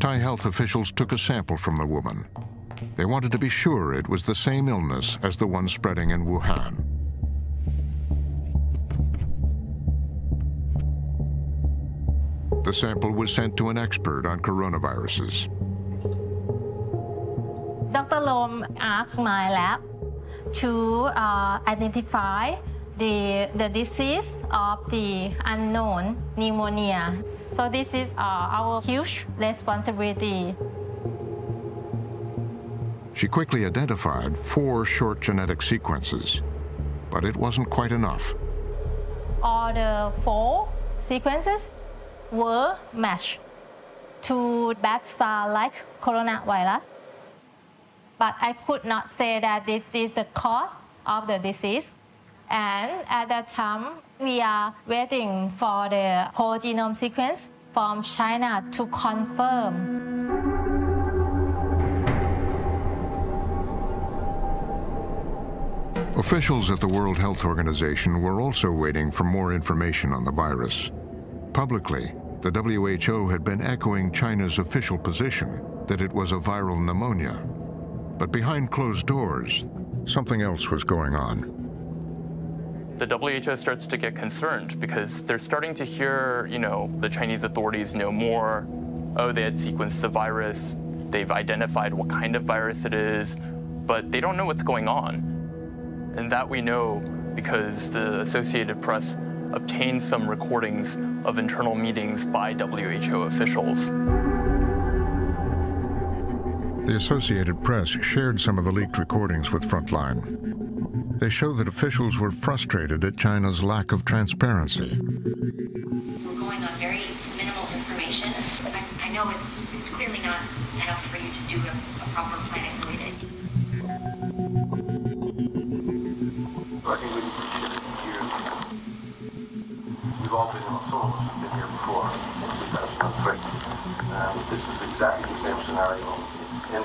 Thai health officials took a sample from the woman. They wanted to be sure it was the same illness as the one spreading in Wuhan. The sample was sent to an expert on coronaviruses. Dr. Lom asked my lab to uh, identify the, the disease of the unknown pneumonia. So this is uh, our huge responsibility. She quickly identified four short genetic sequences, but it wasn't quite enough. All the four sequences were matched to bat SARS-like coronavirus. But I could not say that this is the cause of the disease. And at that time, we are waiting for the whole genome sequence from China to confirm. Officials at the World Health Organization were also waiting for more information on the virus. Publicly, the WHO had been echoing China's official position that it was a viral pneumonia. But behind closed doors, something else was going on. The WHO starts to get concerned because they're starting to hear, you know, the Chinese authorities know more. Oh, they had sequenced the virus. They've identified what kind of virus it is, but they don't know what's going on. And that we know because the Associated Press obtained some recordings of internal meetings by WHO officials. The Associated Press shared some of the leaked recordings with Frontline. They show that officials were frustrated at China's lack of transparency. We're going on very minimal information. I, I know it's, it's clearly not enough for you to do a, a proper planning related. I think we need to shift gears. We've all been, some of us have been here before in 2003. And this is exactly the same scenario in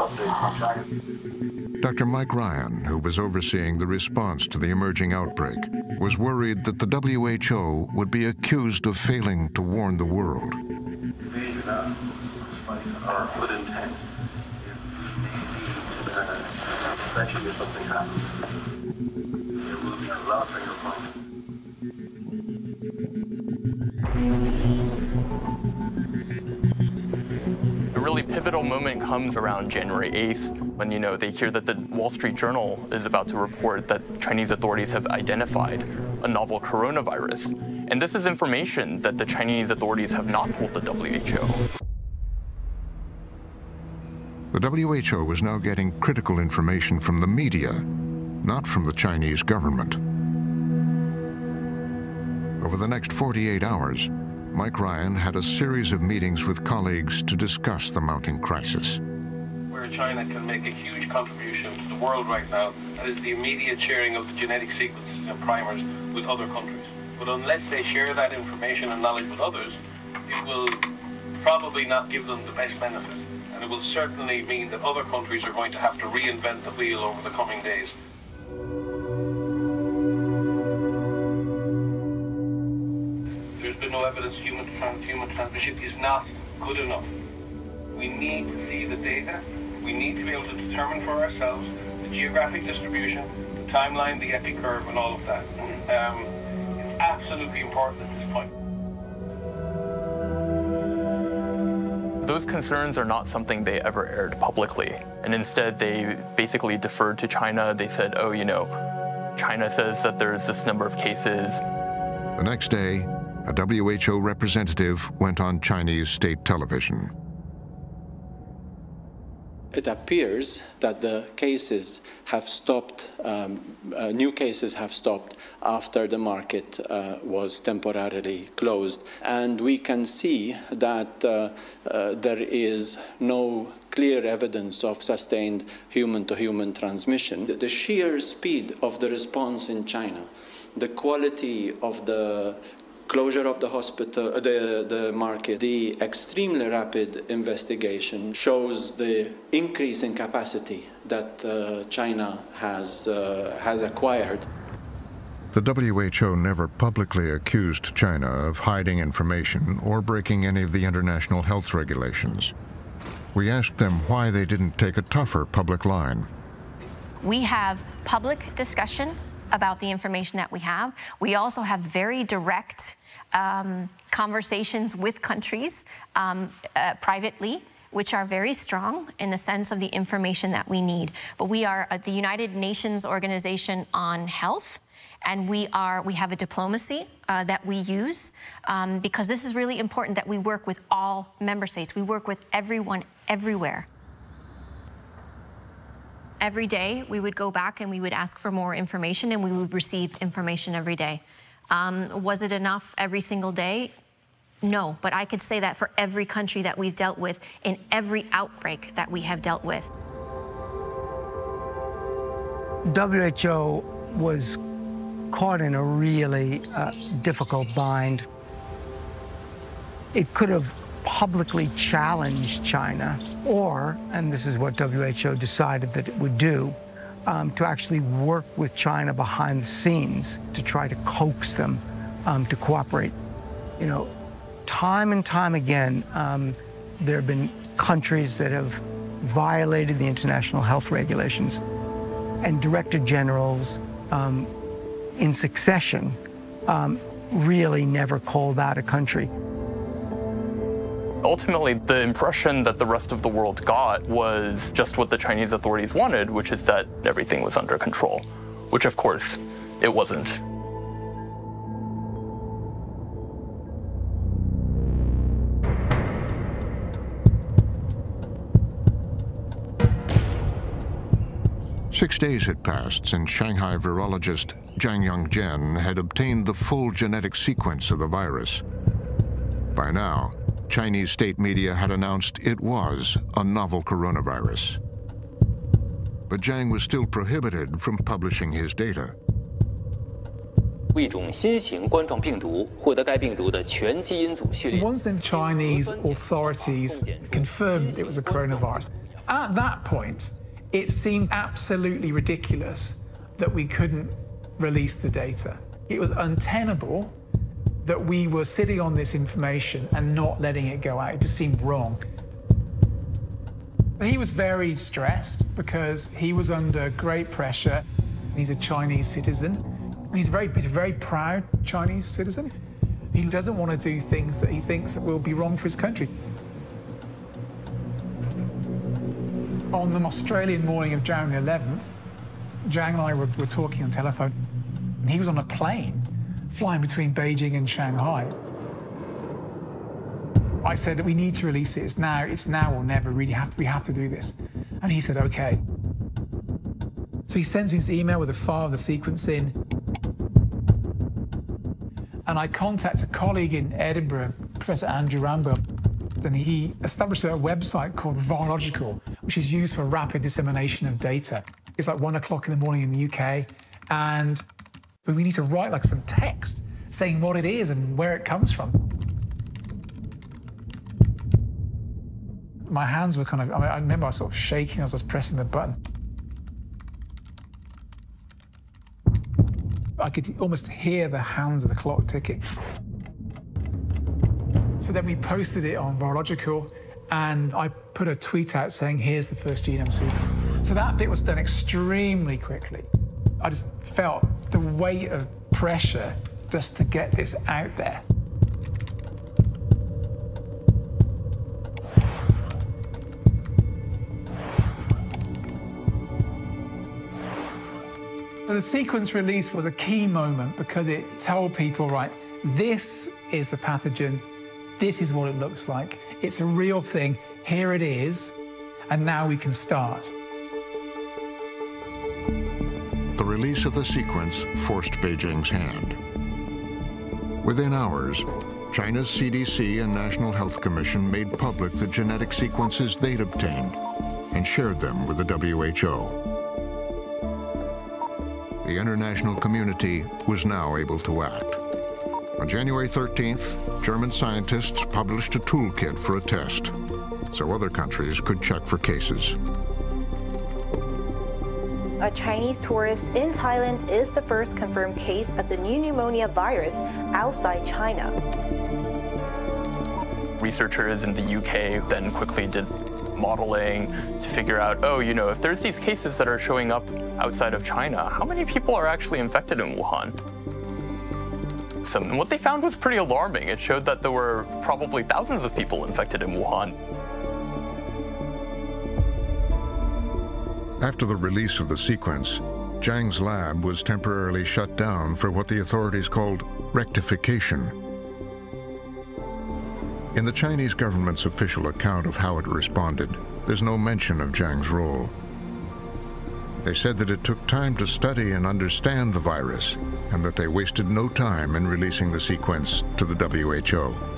update from China. Dr. Mike Ryan, who was overseeing the response to the emerging outbreak, was worried that the WHO would be accused of failing to warn the world. Uh, despite good intent, it uh, eventually if something happens. There will be a lot of finger pointing. A really pivotal moment comes around January 8th when, you know, they hear that the Wall Street Journal is about to report that Chinese authorities have identified a novel coronavirus. And this is information that the Chinese authorities have not told the WHO. The WHO was now getting critical information from the media, not from the Chinese government. Over the next 48 hours, Mike Ryan had a series of meetings with colleagues to discuss the mounting crisis. Where China can make a huge contribution to the world right now, that is the immediate sharing of the genetic sequences and primers with other countries. But unless they share that information and knowledge with others, it will probably not give them the best benefit. And it will certainly mean that other countries are going to have to reinvent the wheel over the coming days. No evidence human trans human transmission is not good enough. We need to see the data. We need to be able to determine for ourselves the geographic distribution, the timeline, the epi curve, and all of that. Um, it's absolutely important at this point. Those concerns are not something they ever aired publicly. And instead, they basically deferred to China. They said, oh, you know, China says that there's this number of cases. The next day, a WHO representative went on Chinese state television. It appears that the cases have stopped, um, uh, new cases have stopped after the market uh, was temporarily closed. And we can see that uh, uh there is no clear evidence of sustained human to human transmission. The sheer speed of the response in China, the quality of the closure of the hospital, uh, the, the market, the extremely rapid investigation shows the increase in capacity that uh, China has, uh, has acquired. The WHO never publicly accused China of hiding information or breaking any of the international health regulations. We asked them why they didn't take a tougher public line. We have public discussion about the information that we have. We also have very direct um, conversations with countries um, uh, privately which are very strong in the sense of the information that we need. But we are at the United Nations Organization on Health, and we are we have a diplomacy uh, that we use um, because this is really important that we work with all member states. We work with everyone everywhere. Every day, we would go back and we would ask for more information, and we would receive information every day. Um, was it enough every single day? No, but I could say that for every country that we've dealt with in every outbreak that we have dealt with. WHO was caught in a really uh, difficult bind. It could have publicly challenged China, or, and this is what WHO decided that it would do, um, to actually work with China behind the scenes to try to coax them um, to cooperate. You know, time and time again, um, there have been countries that have violated the international health regulations, and director generals um, in succession um, really never called out a country. Ultimately, the impression that the rest of the world got was just what the Chinese authorities wanted, which is that everything was under control, which of course it wasn't. Six days had passed since Shanghai virologist Zhang Yongzhen had obtained the full genetic sequence of the virus. By now, Chinese state media had announced it was a novel coronavirus. But Zhang was still prohibited from publishing his data. Once the Chinese authorities confirmed it was a coronavirus, at that point, it seemed absolutely ridiculous that we couldn't release the data. It was untenable that we were sitting on this information and not letting it go out. It just seemed wrong. He was very stressed because he was under great pressure. He's a Chinese citizen, he's, very, he's a very proud Chinese citizen. He doesn't want to do things that he thinks will be wrong for his country. On the Australian morning of January 11th, Zhang and I were, were talking on telephone, and he was on a plane flying between Beijing and Shanghai. I said that we need to release it. It's now, it's now or never. Really have we have to do this. And he said, okay. So he sends me this email with a file of the sequencing. And I contact a colleague in Edinburgh, Professor Andrew Rambaut, and he established a website called Virological, which is used for rapid dissemination of data. It's like one o'clock in the morning in the UK, and but we need to write like some text saying what it is and where it comes from. My hands were kind of, I, mean, I remember I was sort of shaking as I was pressing the button. I could almost hear the hands of the clock ticking. So then we posted it on Virological, and I put a tweet out saying, here's the first genome sequence. So that bit was done extremely quickly. I just felt the weight of pressure just to get this out there. So the sequence release was a key moment because it told people, right, this is the pathogen, this is what it looks like, it's a real thing, here it is, and now we can start. Release of the sequence forced Beijing's hand. Within hours, China's CDC and National Health Commission made public the genetic sequences they'd obtained and shared them with the WHO the international community was now able to act. On January 13th, German scientists published a toolkit for a test, so other countries could check for cases. A Chinese tourist in Thailand is the first confirmed case of the new pneumonia virus outside China. Researchers in the UK then quickly did modeling to figure out, oh, you know, if there's these cases that are showing up outside of China, how many people are actually infected in Wuhan? So, and what they found was pretty alarming. It showed that there were probably thousands of people infected in Wuhan. After the release of the sequence, Zhang's lab was temporarily shut down for what the authorities called rectification. In the Chinese government's official account of how it responded, there's no mention of Zhang's role. They said that it took time to study and understand the virus, and that they wasted no time in releasing the sequence to the WHO.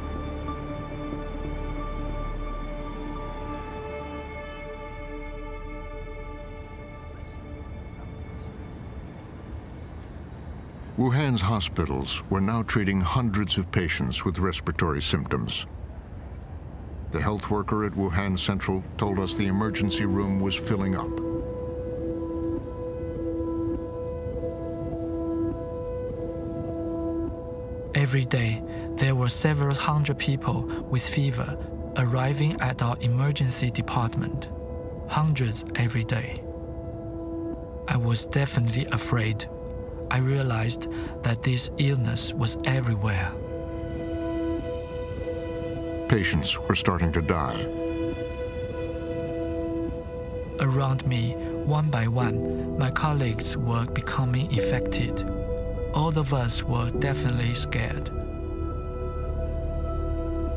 Wuhan's hospitals were now treating hundreds of patients with respiratory symptoms. The health worker at Wuhan Central told us the emergency room was filling up. Every day, there were several hundred people with fever arriving at our emergency department. Hundreds every day. I was definitely afraid. I realized that this illness was everywhere. Patients were starting to die. Around me, one by one, my colleagues were becoming infected all of us were definitely scared.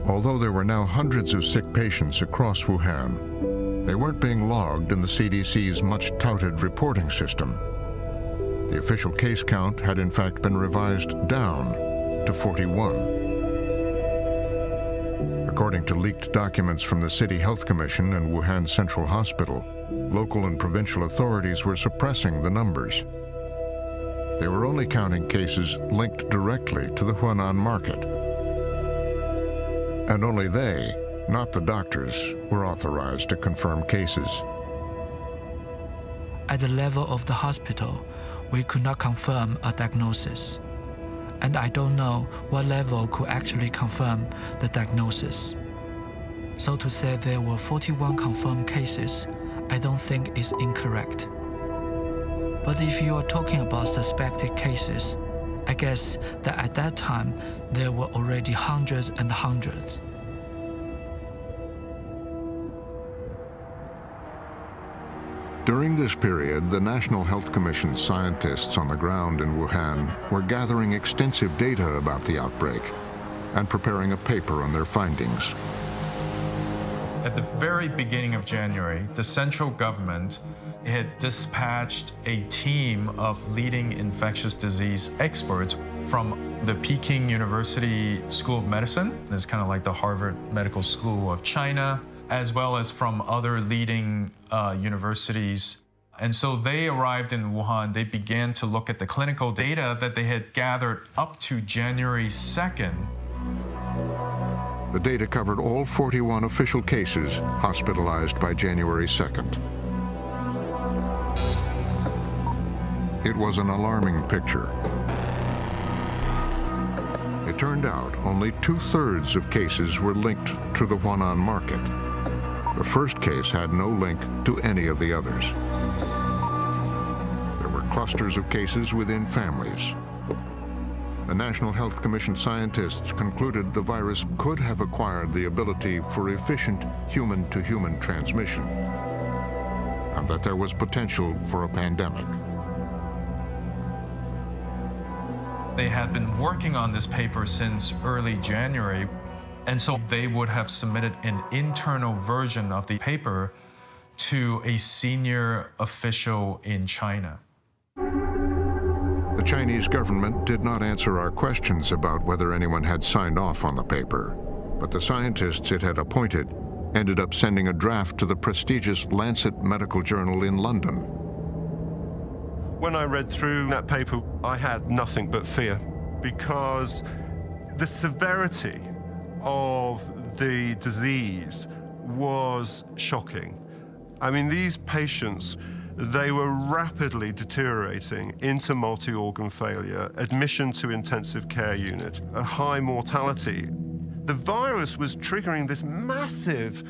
Although there were now hundreds of sick patients across Wuhan, they weren't being logged in the CDC's much touted reporting system. The official case count had in fact been revised down to 41. According to leaked documents from the City Health Commission and Wuhan Central Hospital, local and provincial authorities were suppressing the numbers. They were only counting cases linked directly to the Huanan market. And only they, not the doctors, were authorized to confirm cases. At the level of the hospital, we could not confirm a diagnosis. And I don't know what level could actually confirm the diagnosis. So to say there were 41 confirmed cases, I don't think is incorrect. But if you are talking about suspected cases, I guess that at that time there were already hundreds and hundreds. During this period, the National Health Commission scientists on the ground in Wuhan were gathering extensive data about the outbreak and preparing a paper on their findings. At the very beginning of January, the central government had dispatched a team of leading infectious disease experts from the Peking University School of Medicine. It's kind of like the Harvard Medical School of China, as well as from other leading uh, universities. And so they arrived in Wuhan. They began to look at the clinical data that they had gathered up to January 2nd. The data covered all 41 official cases hospitalized by January 2nd. It was an alarming picture. It turned out only two-thirds of cases were linked to the Huanan market. The first case had no link to any of the others. There were clusters of cases within families. The National Health Commission scientists concluded the virus could have acquired the ability for efficient human-to-human -human transmission, and that there was potential for a pandemic. They had been working on this paper since early January, and so they would have submitted an internal version of the paper to a senior official in China. The Chinese government did not answer our questions about whether anyone had signed off on the paper, but the scientists it had appointed ended up sending a draft to the prestigious Lancet Medical Journal in London when I read through that paper, I had nothing but fear because the severity of the disease was shocking. I mean, these patients, they were rapidly deteriorating into multi-organ failure, admission to intensive care unit, a high mortality. The virus was triggering this massive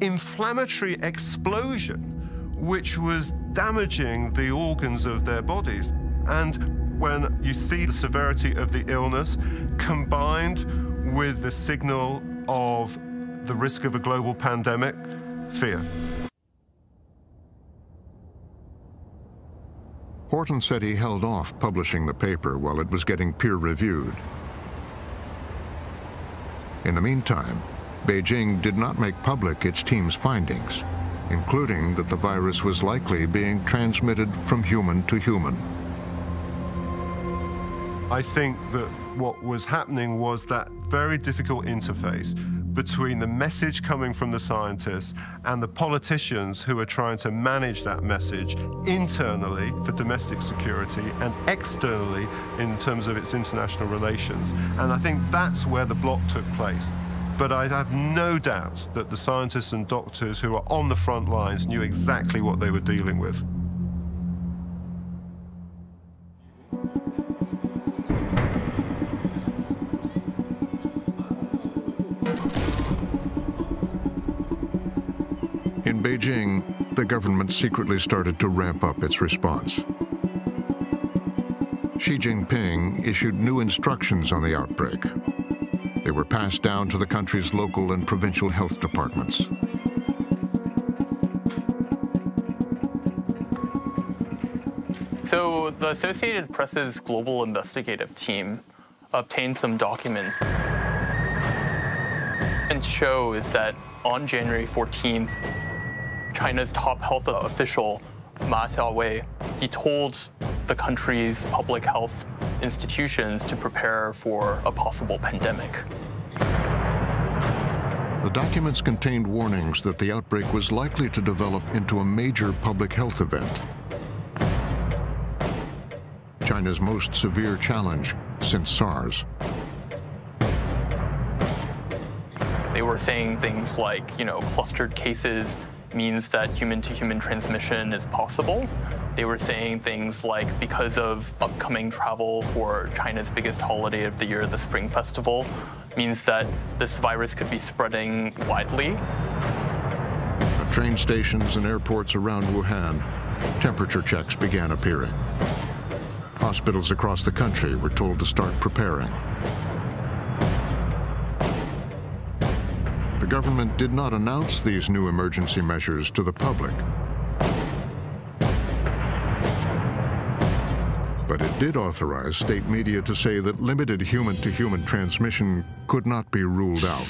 inflammatory explosion which was damaging the organs of their bodies. And when you see the severity of the illness combined with the signal of the risk of a global pandemic, fear. Horton said he held off publishing the paper while it was getting peer-reviewed. In the meantime, Beijing did not make public its team's findings including that the virus was likely being transmitted from human to human. I think that what was happening was that very difficult interface between the message coming from the scientists and the politicians who are trying to manage that message internally for domestic security and externally in terms of its international relations. And I think that's where the block took place. But I have no doubt that the scientists and doctors who are on the front lines knew exactly what they were dealing with. Beijing, the government secretly started to ramp up its response. Xi Jinping issued new instructions on the outbreak, they were passed down to the country's local and provincial health departments. So the Associated Press's global investigative team obtained some documents and shows that on January 14th, China's top health official, Ma Xiaowei, he told the country's public health institutions to prepare for a possible pandemic. The documents contained warnings that the outbreak was likely to develop into a major public health event. China's most severe challenge since SARS. They were saying things like, you know, clustered cases means that human-to-human -human transmission is possible. They were saying things like because of upcoming travel for China's biggest holiday of the year, the Spring Festival, means that this virus could be spreading widely. At train stations and airports around Wuhan, temperature checks began appearing. Hospitals across the country were told to start preparing. The government did not announce these new emergency measures to the public. But it did authorize state media to say that limited human-to-human -human transmission could not be ruled out.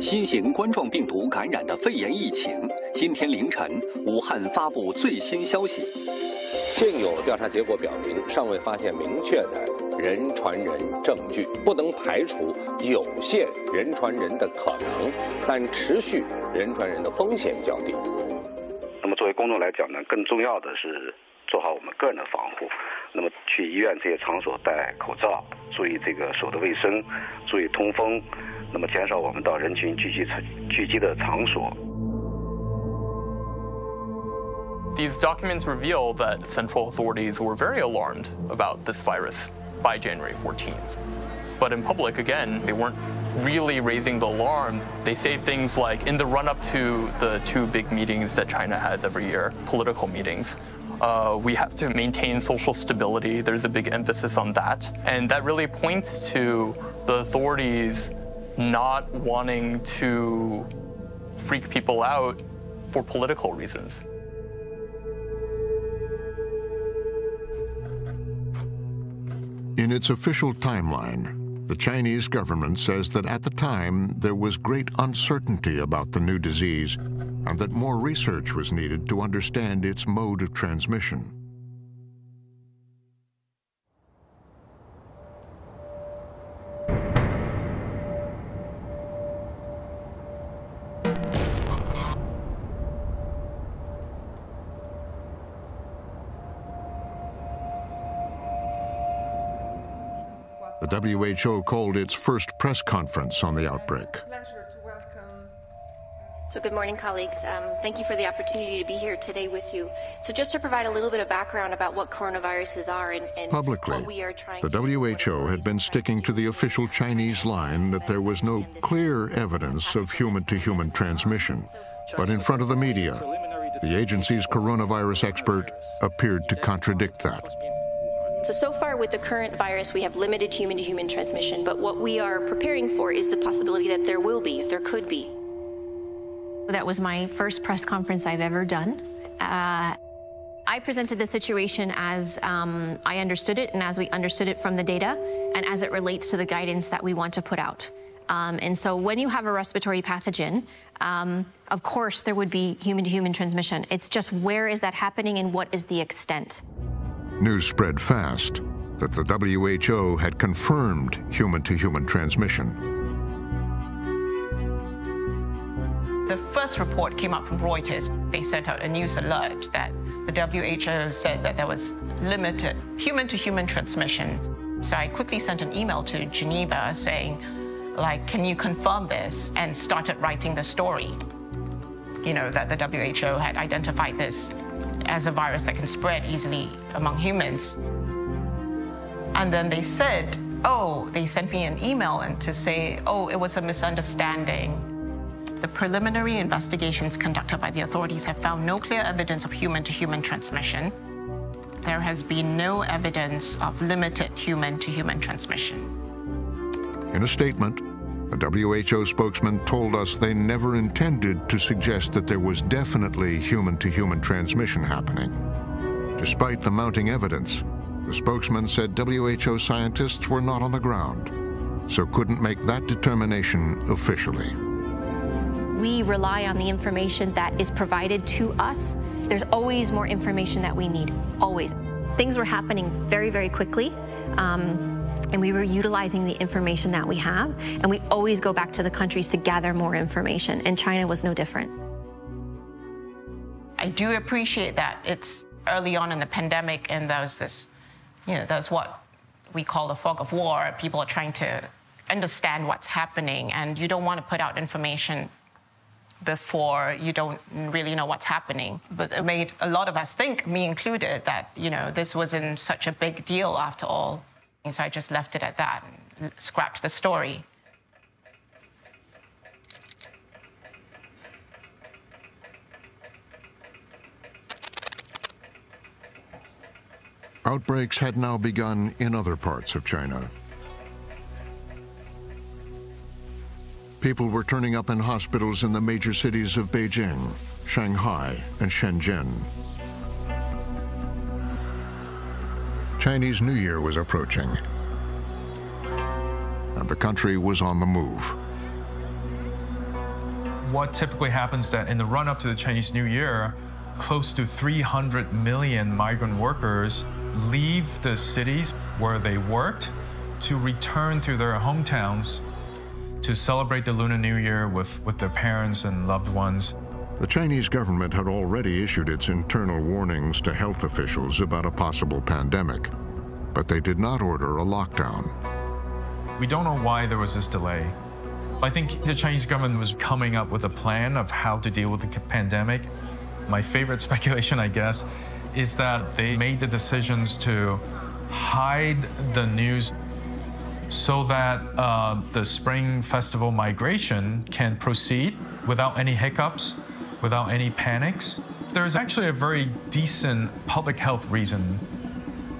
新型冠状病毒感染的肺炎疫情，今天凌晨，武汉发布最新消息。现有调查结果表明，尚未发现明确的 人传人证据不能排除有限人传人的可能，但持续人传人的风险较低。那么作为公众来讲呢，更重要的是做好我们个人的防护。那么去医院这些场所戴口罩，注意这个手的卫生，注意通风，那么减少我们到人群聚集场聚集的场所。These documents reveal that central authorities were very alarmed about this virus. By January 14th. But in public, again, they weren't really raising the alarm. They say things like in the run up to the two big meetings that China has every year, political meetings. Uh, we have to maintain social stability. There's a big emphasis on that. And that really points to the authorities not wanting to freak people out for political reasons. In its official timeline, the Chinese government says that at the time there was great uncertainty about the new disease and that more research was needed to understand its mode of transmission. WHO called its first press conference on the outbreak. So good morning, colleagues. Um, thank you for the opportunity to be here today with you. So just to provide a little bit of background about what coronaviruses are and, and Publicly, what we are trying the WHO had been sticking to the official Chinese line that there was no clear evidence of human-to-human transmission. But in front of the media, the agency's coronavirus expert appeared to contradict that. So, so far with the current virus, we have limited human to human transmission, but what we are preparing for is the possibility that there will be, if there could be. That was my first press conference I've ever done. Uh, I presented the situation as um, I understood it and as we understood it from the data and as it relates to the guidance that we want to put out. Um, and so when you have a respiratory pathogen, um, of course there would be human to human transmission. It's just where is that happening and what is the extent? News spread fast that the WHO had confirmed human-to-human transmission. The first report came up from Reuters. They sent out a news alert that the WHO said that there was limited human-to-human transmission. So I quickly sent an email to Geneva saying, like, can you confirm this? And started writing the story. You know, that the WHO had identified this as a virus that can spread easily among humans. And then they said, oh, they sent me an email and to say, oh, it was a misunderstanding. The preliminary investigations conducted by the authorities have found no clear evidence of human to human transmission. There has been no evidence of limited human to human transmission. In a statement, a WHO spokesman told us they never intended to suggest that there was definitely human-to-human transmission happening. Despite the mounting evidence, the spokesman said WHO scientists were not on the ground, so couldn't make that determination officially. We rely on the information that is provided to us. There's always more information that we need, always. Things were happening very, very quickly. Um, and we were utilizing the information that we have, and we always go back to the countries to gather more information, and China was no different. I do appreciate that it's early on in the pandemic, and there's this, you know, that's what we call the fog of war. People are trying to understand what's happening, and you don't want to put out information before you don't really know what's happening. But it made a lot of us think, me included, that you know this wasn't such a big deal after all. So I just left it at that and scrapped the story. Outbreaks had now begun in other parts of China. People were turning up in hospitals in the major cities of Beijing, Shanghai, and Shenzhen. Chinese New Year was approaching, and the country was on the move. What typically happens that in the run-up to the Chinese New Year, close to 300 million migrant workers leave the cities where they worked to return to their hometowns to celebrate the Lunar New Year with, with their parents and loved ones. The Chinese government had already issued its internal warnings to health officials about a possible pandemic, but they did not order a lockdown. We don't know why there was this delay. I think the Chinese government was coming up with a plan of how to deal with the pandemic. My favorite speculation, I guess, is that they made the decisions to hide the news so that uh, the Spring Festival migration can proceed without any hiccups, without any panics. There's actually a very decent public health reason.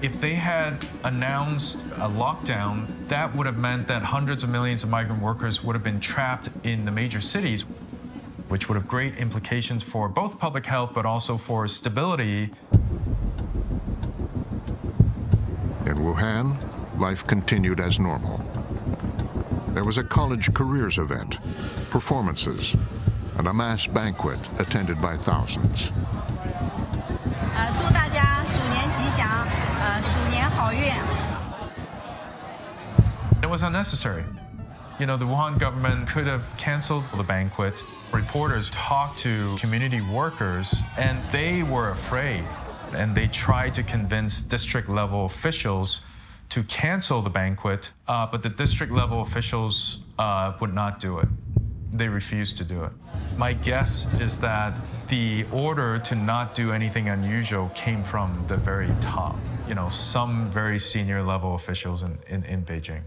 If they had announced a lockdown, that would have meant that hundreds of millions of migrant workers would have been trapped in the major cities, which would have great implications for both public health but also for stability. In Wuhan, life continued as normal. There was a college careers event, performances, and a mass banquet attended by thousands. It was unnecessary. You know, the Wuhan government could have canceled the banquet. Reporters talked to community workers, and they were afraid. And they tried to convince district level officials to cancel the banquet, uh, but the district level officials uh, would not do it. They refused to do it. My guess is that the order to not do anything unusual came from the very top, you know, some very senior level officials in, in, in Beijing.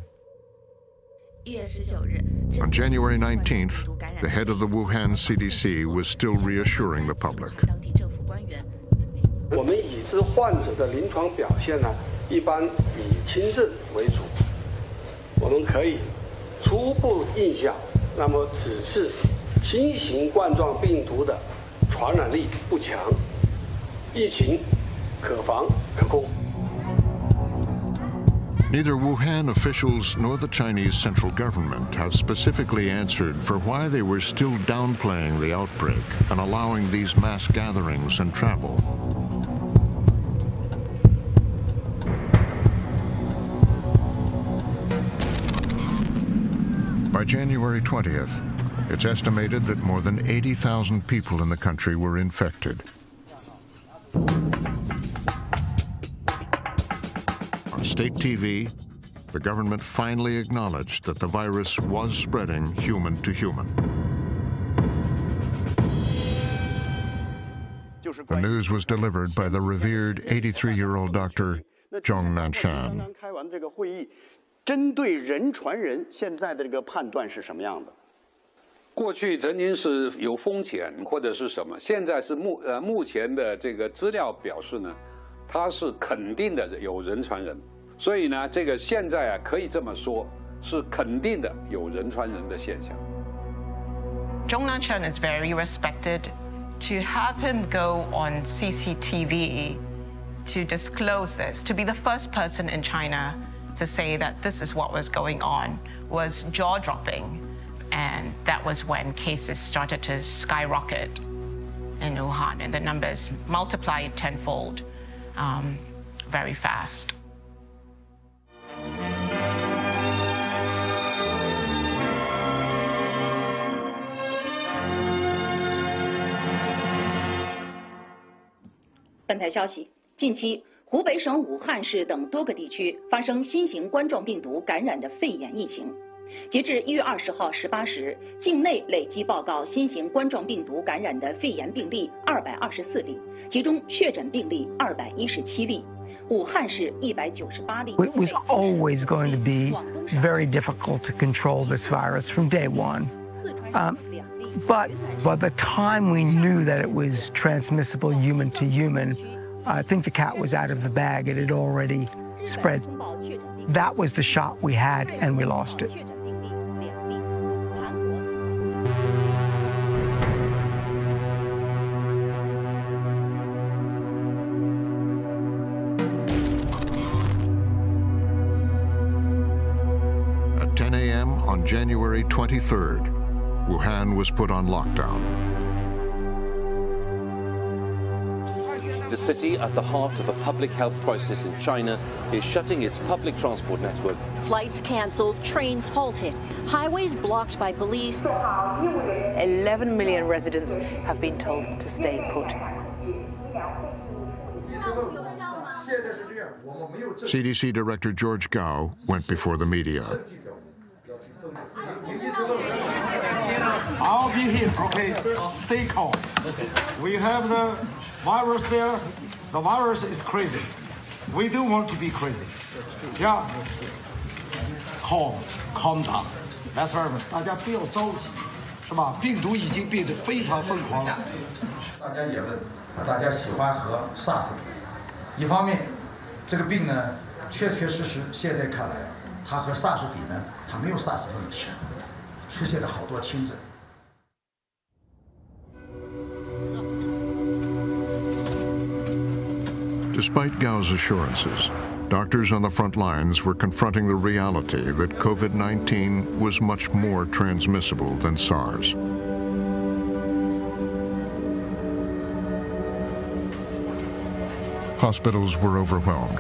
On January 19th, the head of the Wuhan CDC was still reassuring the public. 那么此次新型冠状病毒的传染力不强，疫情可防可控。Neither Wuhan officials nor the Chinese central government have specifically answered for why they were still downplaying the outbreak and allowing these mass gatherings and travel. By January 20th, it's estimated that more than 80,000 people in the country were infected. On state TV, the government finally acknowledged that the virus was spreading human to human. The news was delivered by the revered 83-year-old doctor Zhong Nanshan. 针对人传人，现在的这个判断是什么样的？过去曾经是有风险或者是什么，现在是目呃目前的这个资料表示呢，它是肯定的有人传人，所以呢，这个现在啊可以这么说，是肯定的有人传人的现象。Zhong Nanshan is very respected. To have him go on CCTV to disclose this, to be the first person in China to say that this is what was going on was jaw dropping. And that was when cases started to skyrocket in Wuhan, and the numbers multiplied tenfold um, very fast. 本台消息，近期 湖北省武汉市等多个地区发生新型冠状病毒感染的肺炎疫情。截至一月二十号十八时，境内累计报告新型冠状病毒感染的肺炎病例二百二十四例，其中确诊病例二百一十七例。武汉市一百九十八例。It was always going to be very difficult to control this virus from day one. Um, but by the time we knew that it was transmissible human to human, I think the cat was out of the bag. It had already spread. That was the shot we had, and we lost it. At 10 a.m. on January 23rd, Wuhan was put on lockdown. The city, at the heart of a public health crisis in China, is shutting its public transport network. Flights cancelled, trains halted, highways blocked by police. 11 million residents have been told to stay put. CDC Director George Gao went before the media. I'll be here, okay? Stay calm. We have the virus there. The virus is crazy. We don't want to be crazy. Yeah. Calm, calm down. That's right. 大家不要着急，是吧？病毒已经变得非常疯狂了。大家也问，啊，大家喜欢和 SARS 比？一方面，这个病呢，确确实实现在看来，它和 SARS 比呢，它没有 SARS 那么强，出现了好多轻症。Despite Gao's assurances, doctors on the front lines were confronting the reality that COVID-19 was much more transmissible than SARS. Hospitals were overwhelmed.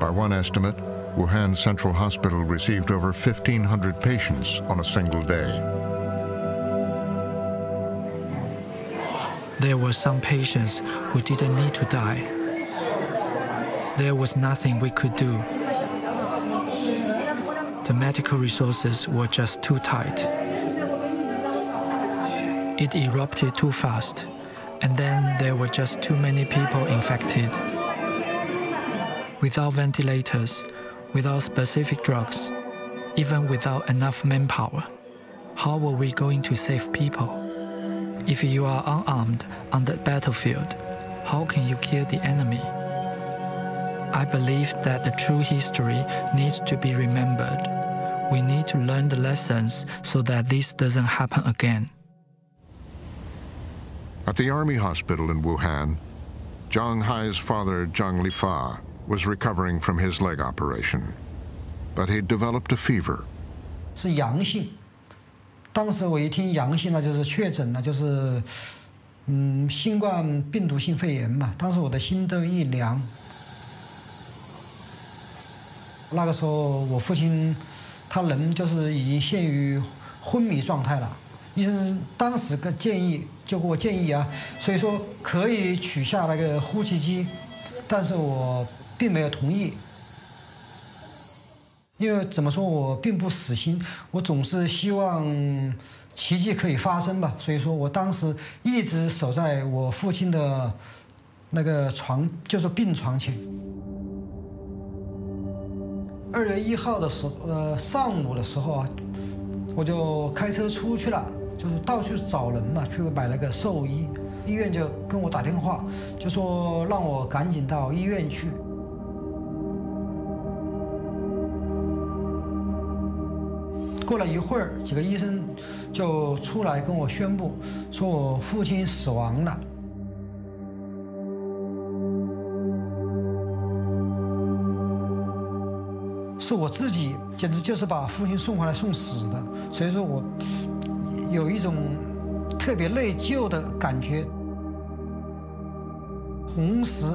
By one estimate, Wuhan Central Hospital received over 1,500 patients on a single day. There were some patients who didn't need to die. There was nothing we could do. The medical resources were just too tight. It erupted too fast, and then there were just too many people infected. Without ventilators, without specific drugs, even without enough manpower, how were we going to save people? If you are unarmed on the battlefield, how can you kill the enemy? I believe that the true history needs to be remembered. We need to learn the lessons so that this doesn't happen again. At the Army Hospital in Wuhan, Zhang Hai's father, Zhang Lifa, was recovering from his leg operation, but he developed a fever. 是阳性，当时我一听阳性，那就是确诊了，就是嗯新冠病毒性肺炎嘛。当时我的心都一凉。那个时候我父亲他人就是已经陷于昏迷状态了，医生当时个建议就给我建议啊，所以说可以取下那个呼吸机，但是我。 并没有同意，因为怎么说，我并不死心，我总是希望奇迹可以发生吧。所以说我当时一直守在我父亲的那个床，就是病床前。二月一号的时，呃，上午的时候啊，我就开车出去了，就是到处找人嘛，去买了个兽医。医院就跟我打电话，就说让我赶紧到医院去。过了一会儿，几个医生就出来跟我宣布，说我父亲死亡了。是我自己，简直就是把父亲送回来送死的。所以说我有一种特别内疚的感觉，同时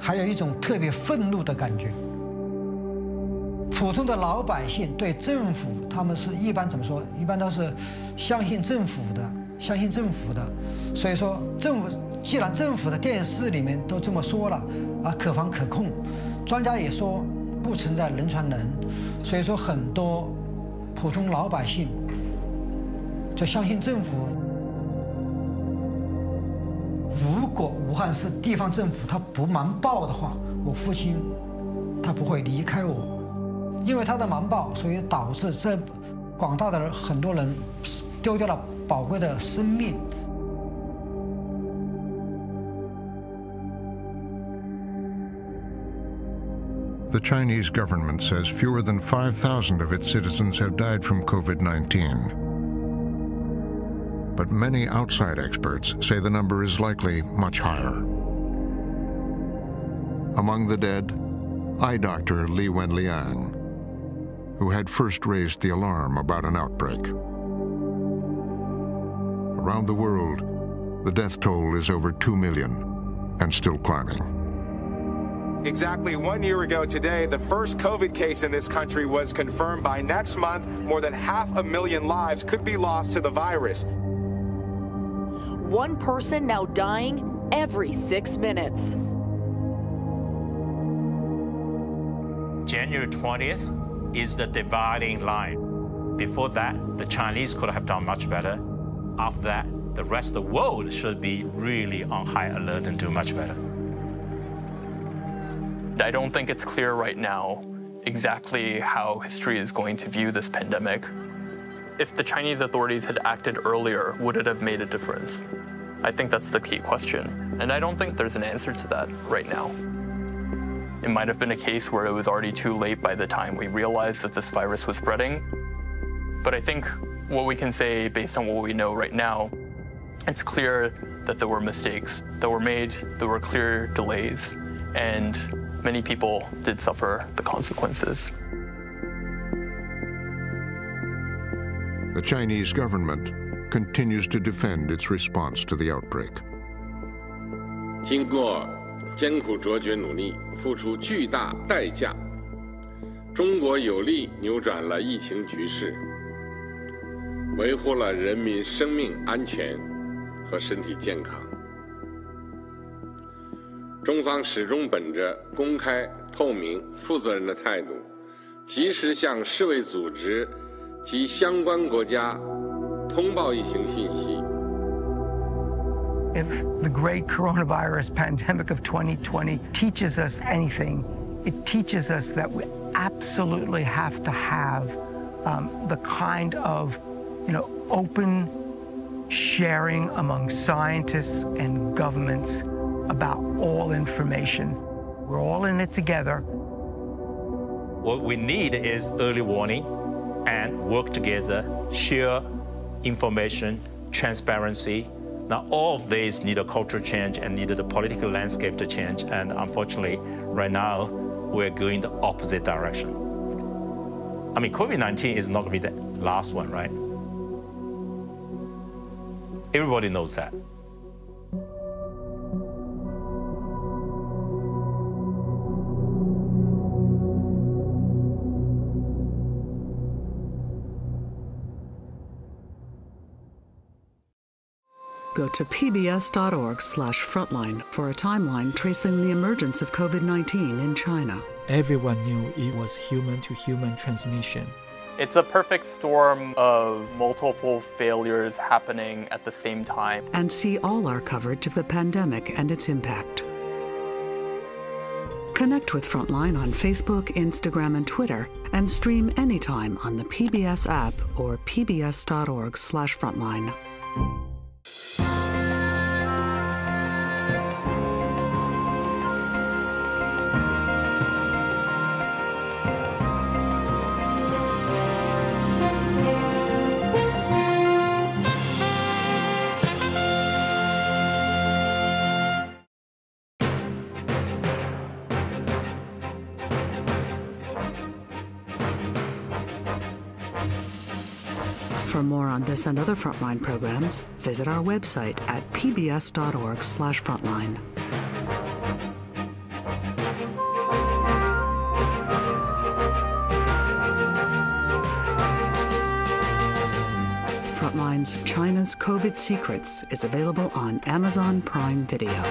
还有一种特别愤怒的感觉。普通的老百姓对政府，他们是一般怎么说？一般都是相信政府的，相信政府的。所以说，政府既然政府的电视里面都这么说了，啊，可防可控，专家也说不存在人传人，所以说很多普通老百姓就相信政府。如果武汉市地方政府他不瞒报的话，我父亲他不会离开我。因为他的瞒报，所以导致这广大的很多人丢掉了宝贵的生命。The Chinese government says fewer than 5,000 of its citizens have died from COVID-19. But many outside experts say the number is likely much higher. Among the dead, eye doctor Li Wenliang, who had first raised the alarm about an outbreak. Around the world, the death toll is over 2 million and still climbing. Exactly one year ago today, the first COVID case in this country was confirmed. By next month, more than half a million lives could be lost to the virus. One person now dying every six minutes. January 20th, is the dividing line. Before that, the Chinese could have done much better. After that, the rest of the world should be really on high alert and do much better. I don't think it's clear right now exactly how history is going to view this pandemic. If the Chinese authorities had acted earlier, would it have made a difference? I think that's the key question. And I don't think there's an answer to that right now. It might have been a case where it was already too late by the time we realized that this virus was spreading. But I think what we can say based on what we know right now, it's clear that there were mistakes that were made, there were clear delays, and many people did suffer the consequences. The Chinese government continues to defend its response to the outbreak. 经过艰苦卓绝努力，付出巨大代价，中国有力扭转了疫情局势，维护了人民生命安全和身体健康。中方始终本着公开、透明、负责任的态度，及时向世卫组织及相关国家通报疫情信息。If the great coronavirus pandemic of 2020 teaches us anything, it teaches us that we absolutely have to have um, the kind of, you know, open sharing among scientists and governments about all information. We're all in it together. What we need is early warning and work together, share information, transparency. Now, all of these need a cultural change and needed the political landscape to change. And unfortunately, right now, we're going the opposite direction. I mean, COVID-19 is not going to be the last one, right? Everybody knows that. Go to pbs.org slash frontline for a timeline tracing the emergence of COVID-19 in China. Everyone knew it was human-to-human transmission. It's a perfect storm of multiple failures happening at the same time. And see all our coverage of the pandemic and its impact. Connect with Frontline on Facebook, Instagram, and Twitter, and stream anytime on the PBS app or pbs.org/frontline. For more on this and other Frontline programs, visit our website at pbs.org slash frontline. Frontline's China's COVID Secrets is available on Amazon Prime Video.